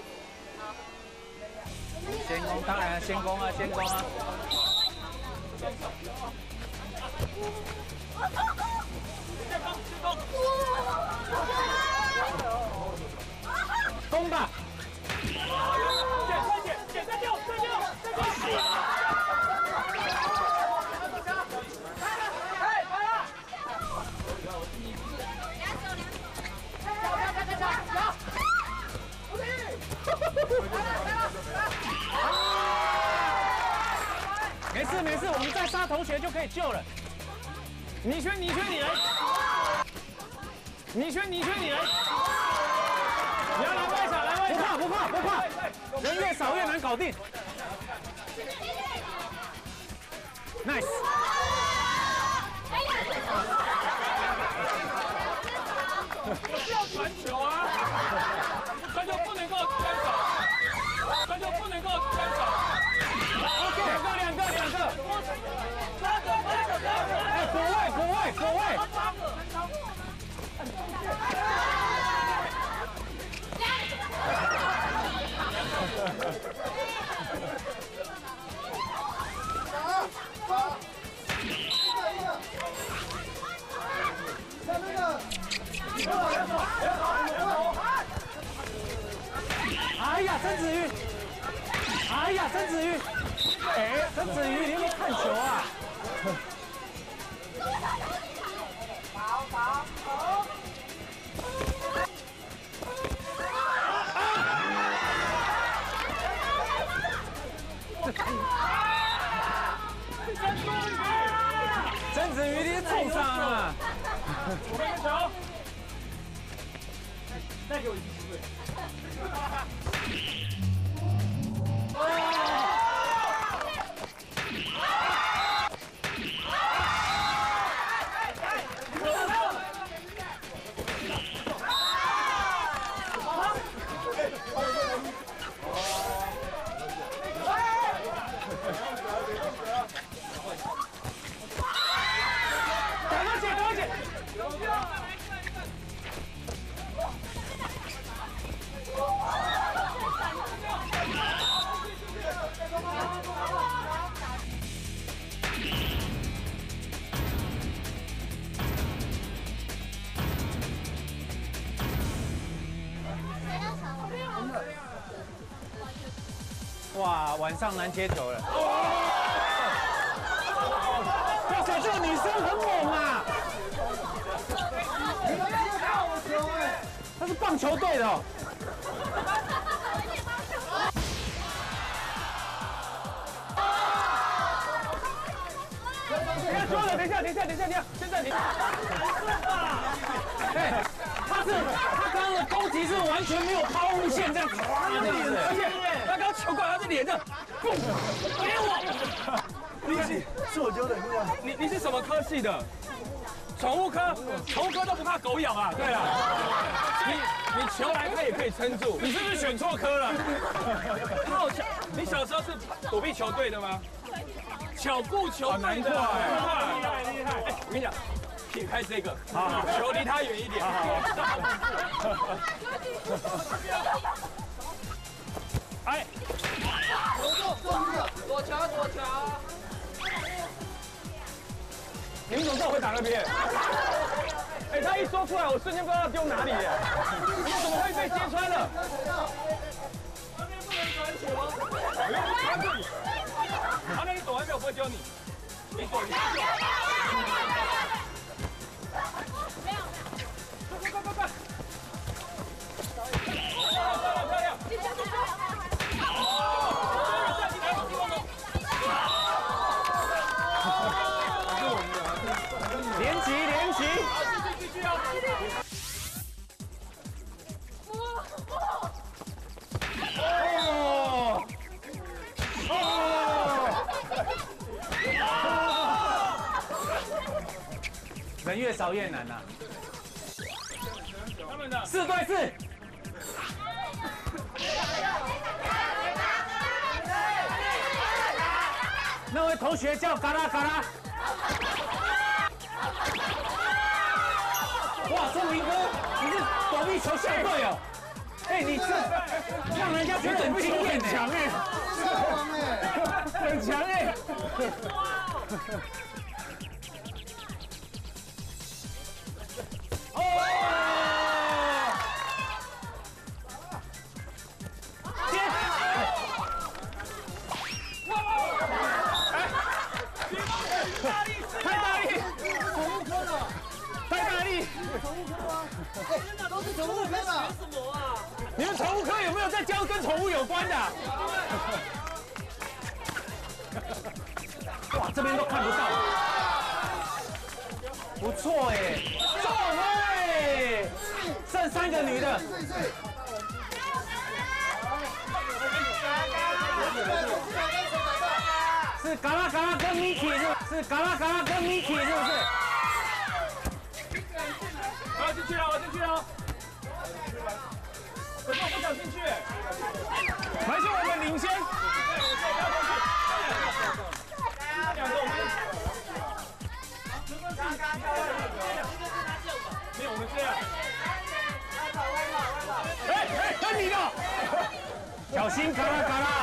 好。先攻，当然先攻啊，先攻啊。攻吧！同学就可以救了。你轩你轩你来，你轩你轩你来，你要来外场来外场，不怕不怕不怕，人越少越难搞定。Nice。曾子瑜！哎呀，曾子瑜！哎，曾子瑜，你有没有看球啊？好好好。曾子瑜，你受伤了。上篮接球了。哇塞，这个女生很猛啊！她是棒球队的。不要说了，等一下，等一下，等一下，等一下，先暂停。哎，他是他刚刚的攻击是完全没有抛物线这样子，而且他刚球过来，他是脸的，不，给我！你是是我教的？你你是什么科系的？宠物科，宠物科都不怕狗咬啊！对啊，你你球来他也可以撑住，你是不是选错科了？你好像你小时候是躲避球队的吗？巧固球队的，厉害厉害！哎，我跟你讲，撇开这个，球离他远一点。哎，躲球左球。你们怎么知道会打那边？哎，他一说出来，我瞬间不知道丢哪里耶！你怎么会被揭穿了？旁边不能传球。好，那你躲外面，我不会丢你。你躲，人越少越难呐。他们的四对四。那位同学叫嘎啦嘎啦。哇，钟明哥，你是躲避球校队哦。哎，你是让人家觉得很惊艳很强哎，很强哎。都是宠物科的。什么啊？你们宠物科有没有在教跟宠物有关的？哇，这边都看不到。不错哎，中哎！剩三个女的。是嘎啦嘎啦跟 Miki 是是嘎啦嘎啦跟 Miki 是不是？我要进去了，我进去了。可是我不想进去。还是我们领先。小心嘎啦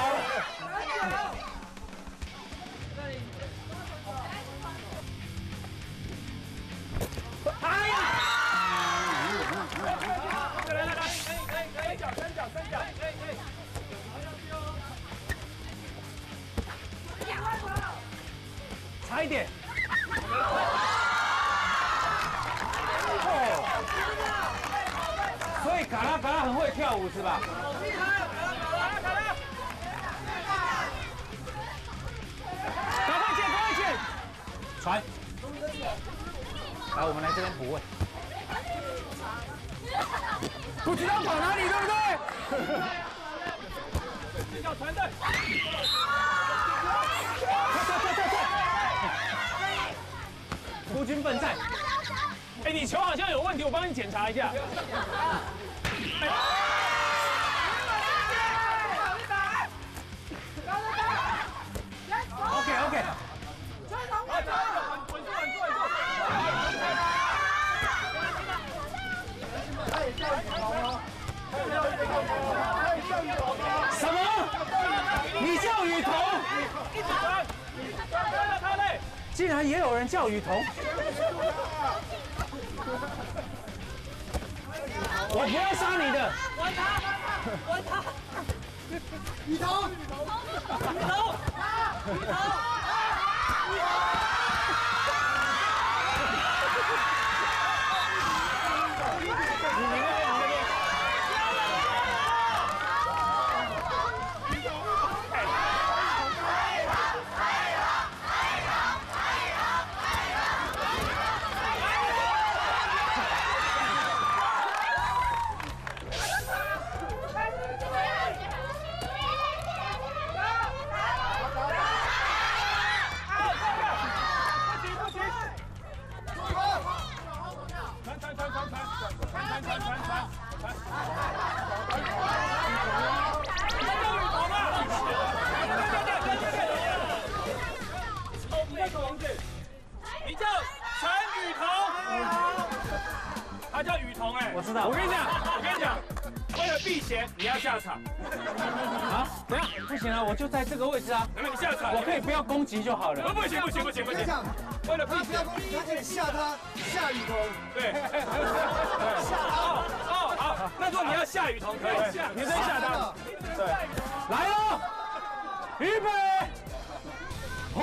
预备，红。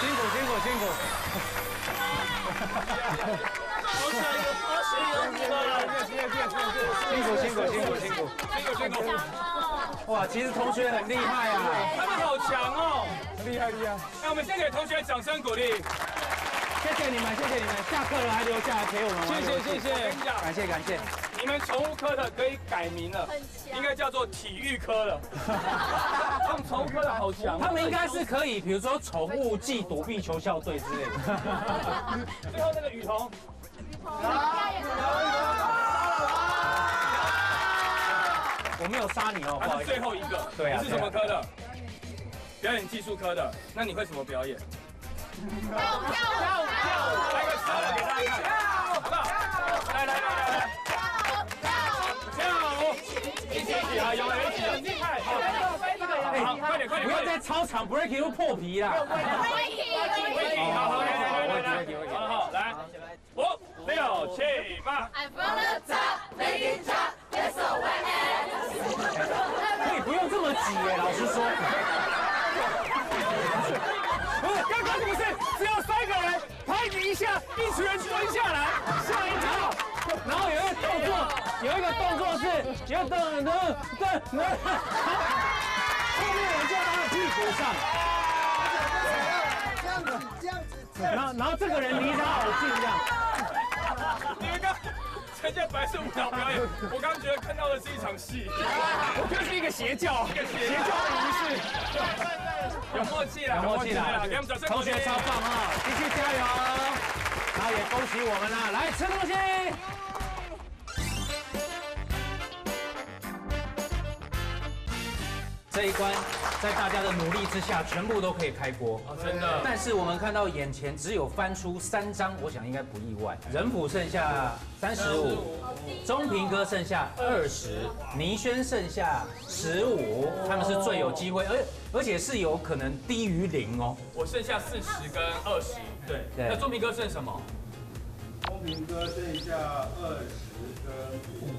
辛苦辛苦辛苦。好险有好险有你们！辛苦辛苦辛苦辛苦辛苦辛苦。哇，其实同学很厉害啊，他们好强哦，厉害厉害。那我们先给同学掌声鼓励。谢谢你们，谢谢你们，下课了还留下来陪我们玩谢谢谢谢，感谢感谢。你们宠物科的可以改名了，应该叫做体育科了。他们宠物科的好强，他们应该是可以，比如说宠物技躲避球校队之类的。最后那个雨桐，雨桐我没有杀你哦，不好意思。最后一个。对啊你是什么科的？表演技术科的。那你会什么表演？跳舞跳舞跳舞，来个跳舞给大家看，好不好？来来来来来，跳舞，一起一起啊，有人一起，很厉害，好，好，快点快点，不要在操场 break through 破皮啦。好好来来来来来，好好来，五六七八。可以不用这么挤耶，老实说。不是，刚刚不是只要三个人拍你一下，一群人蹲下来，吓一跳。然后有一个动作，有一个动作是，有等等等等，后面人就在他的屁股上，然后然后这个人离他好近这样。参加白色舞蹈表演，我刚觉得看到的是一场戏，我觉得是一个邪教，一个邪教的仪式。有默契了，有默契了给我们掌声鼓励。同学超棒啊，继续加油！然后也恭喜我们啦，来吃东西。这一关在大家的努力之下，全部都可以开锅。真的但是我们看到眼前只有翻出三张，我想应该不意外。人普剩下三十五，中平哥剩下二十，倪轩剩下十五，他们是最有机会，而而且是有可能低于零哦。我剩下四十跟二十，对。对那中平哥剩什么？中平哥剩下二十跟五，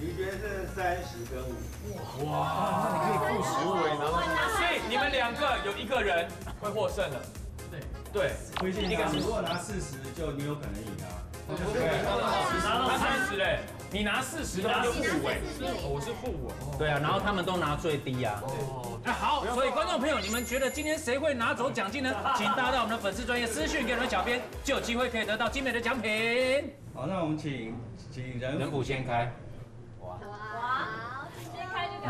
李轩剩三十跟五。哇，那你可以负十五哎，所以你们两个有一个人会获胜了。对对，推荐一个如果拿四十，就你有可能赢啊。对，拿到三十嘞，你拿四十的话就互哎，我是互哎。对啊，然后他们都拿最低啊。哎，好，所以观众朋友，你们觉得今天谁会拿走奖金呢？请大家到我们的粉丝专业私讯给我们小编，就有机会可以得到精美的奖品。好，那我们请请人人普先开，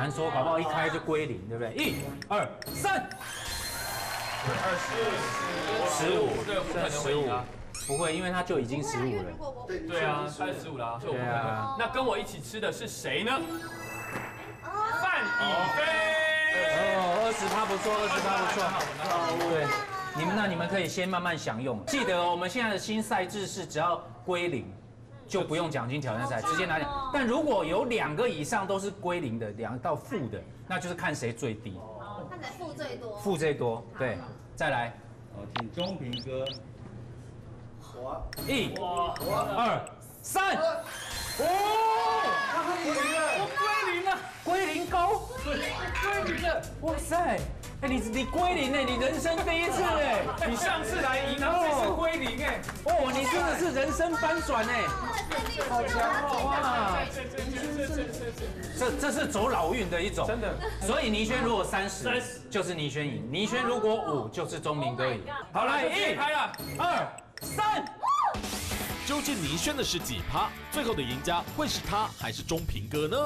难说，搞不好一开就归零，对不对？一、二、三，二十、十五，对，不可能会赢啊。不会，因为他就已经十五了。对啊，他十五啦，所以我不可对啊能。那跟我一起吃的是谁呢？范以飞。哦，二十趴不错，二十趴不错。对，你们那你们可以先慢慢享用。记得哦我们现在的新赛制是只要归零，就不用奖金挑战赛，直接拿奖。但如果有两个以上都是归零的，两到负的，那就是看谁最低，哦看谁负最多。负最多。对，再来，哦，请中平哥。我一、我二、三。哦，我归零了，归零高，归零了，哇塞！哎，你你归零哎，你人生第一次哎，你上次来赢，然后这次归零哎，哦，你真的是人生翻转哎，好强哦哇！这这是走老运的一种，真的。所以倪轩如果三十，就是倪轩赢；倪轩如果五，就是钟明哥赢。好来，一、开了，二、三。究竟倪轩的是几趴？最后的赢家会是他还是钟平哥呢？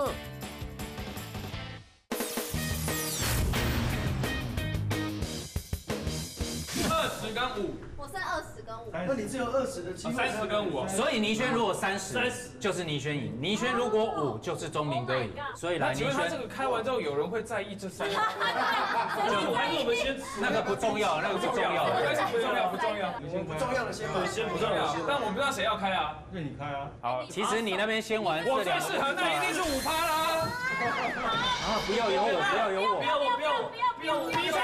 二十跟五，我剩二十跟五。那你只有二十的机会。三十跟五，所以倪轩如果三十三十，就是倪轩赢；倪轩如果五，就是钟明哥赢。所以来，倪那请问他这轩个开完之后，有人会在意这三个？就还是我们先吃那个不重要，那个不重要。没关系，不重要，不重要，不重要的先不重要。但我们不知道谁要开啊？那你开啊。好，其实你那边先玩，我最适合，那一定是五趴啦。啊！不要有我，不要有我，不要我，不要我，不要我。第一张，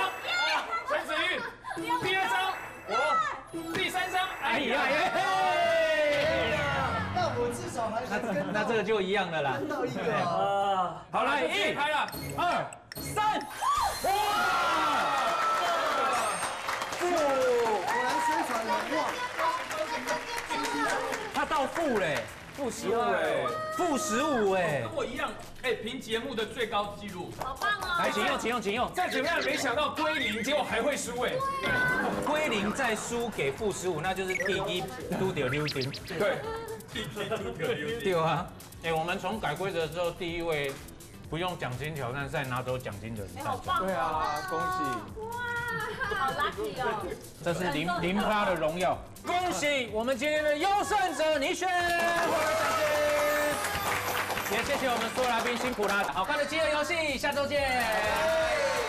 陈子玉；第二张，我；第三张，哎呀。呀！那我至少还那那这个就一样的啦。分到一个。啊。好来，一开了，二三，哇！负，果然宣传很旺。他到负嘞，负十五哎，负十五哎，跟我一样，哎，凭节目的最高纪录，好棒哦！来，请用，请用，请用。再怎么样，没想到归零，结果还会输哎。归零再输给负十五，那就是第一都丢溜丁。对，对啊。哎，我们从改规则之后，第一位不用奖金挑战赛拿走奖金的人哎，好棒！对啊，恭喜！哇，好 lucky 哦！这是零零趴的荣耀，恭喜我们今天的优胜者你选，获得奖金。也谢谢我们所有来宾辛苦啦！好看的饥饿游戏，下周见。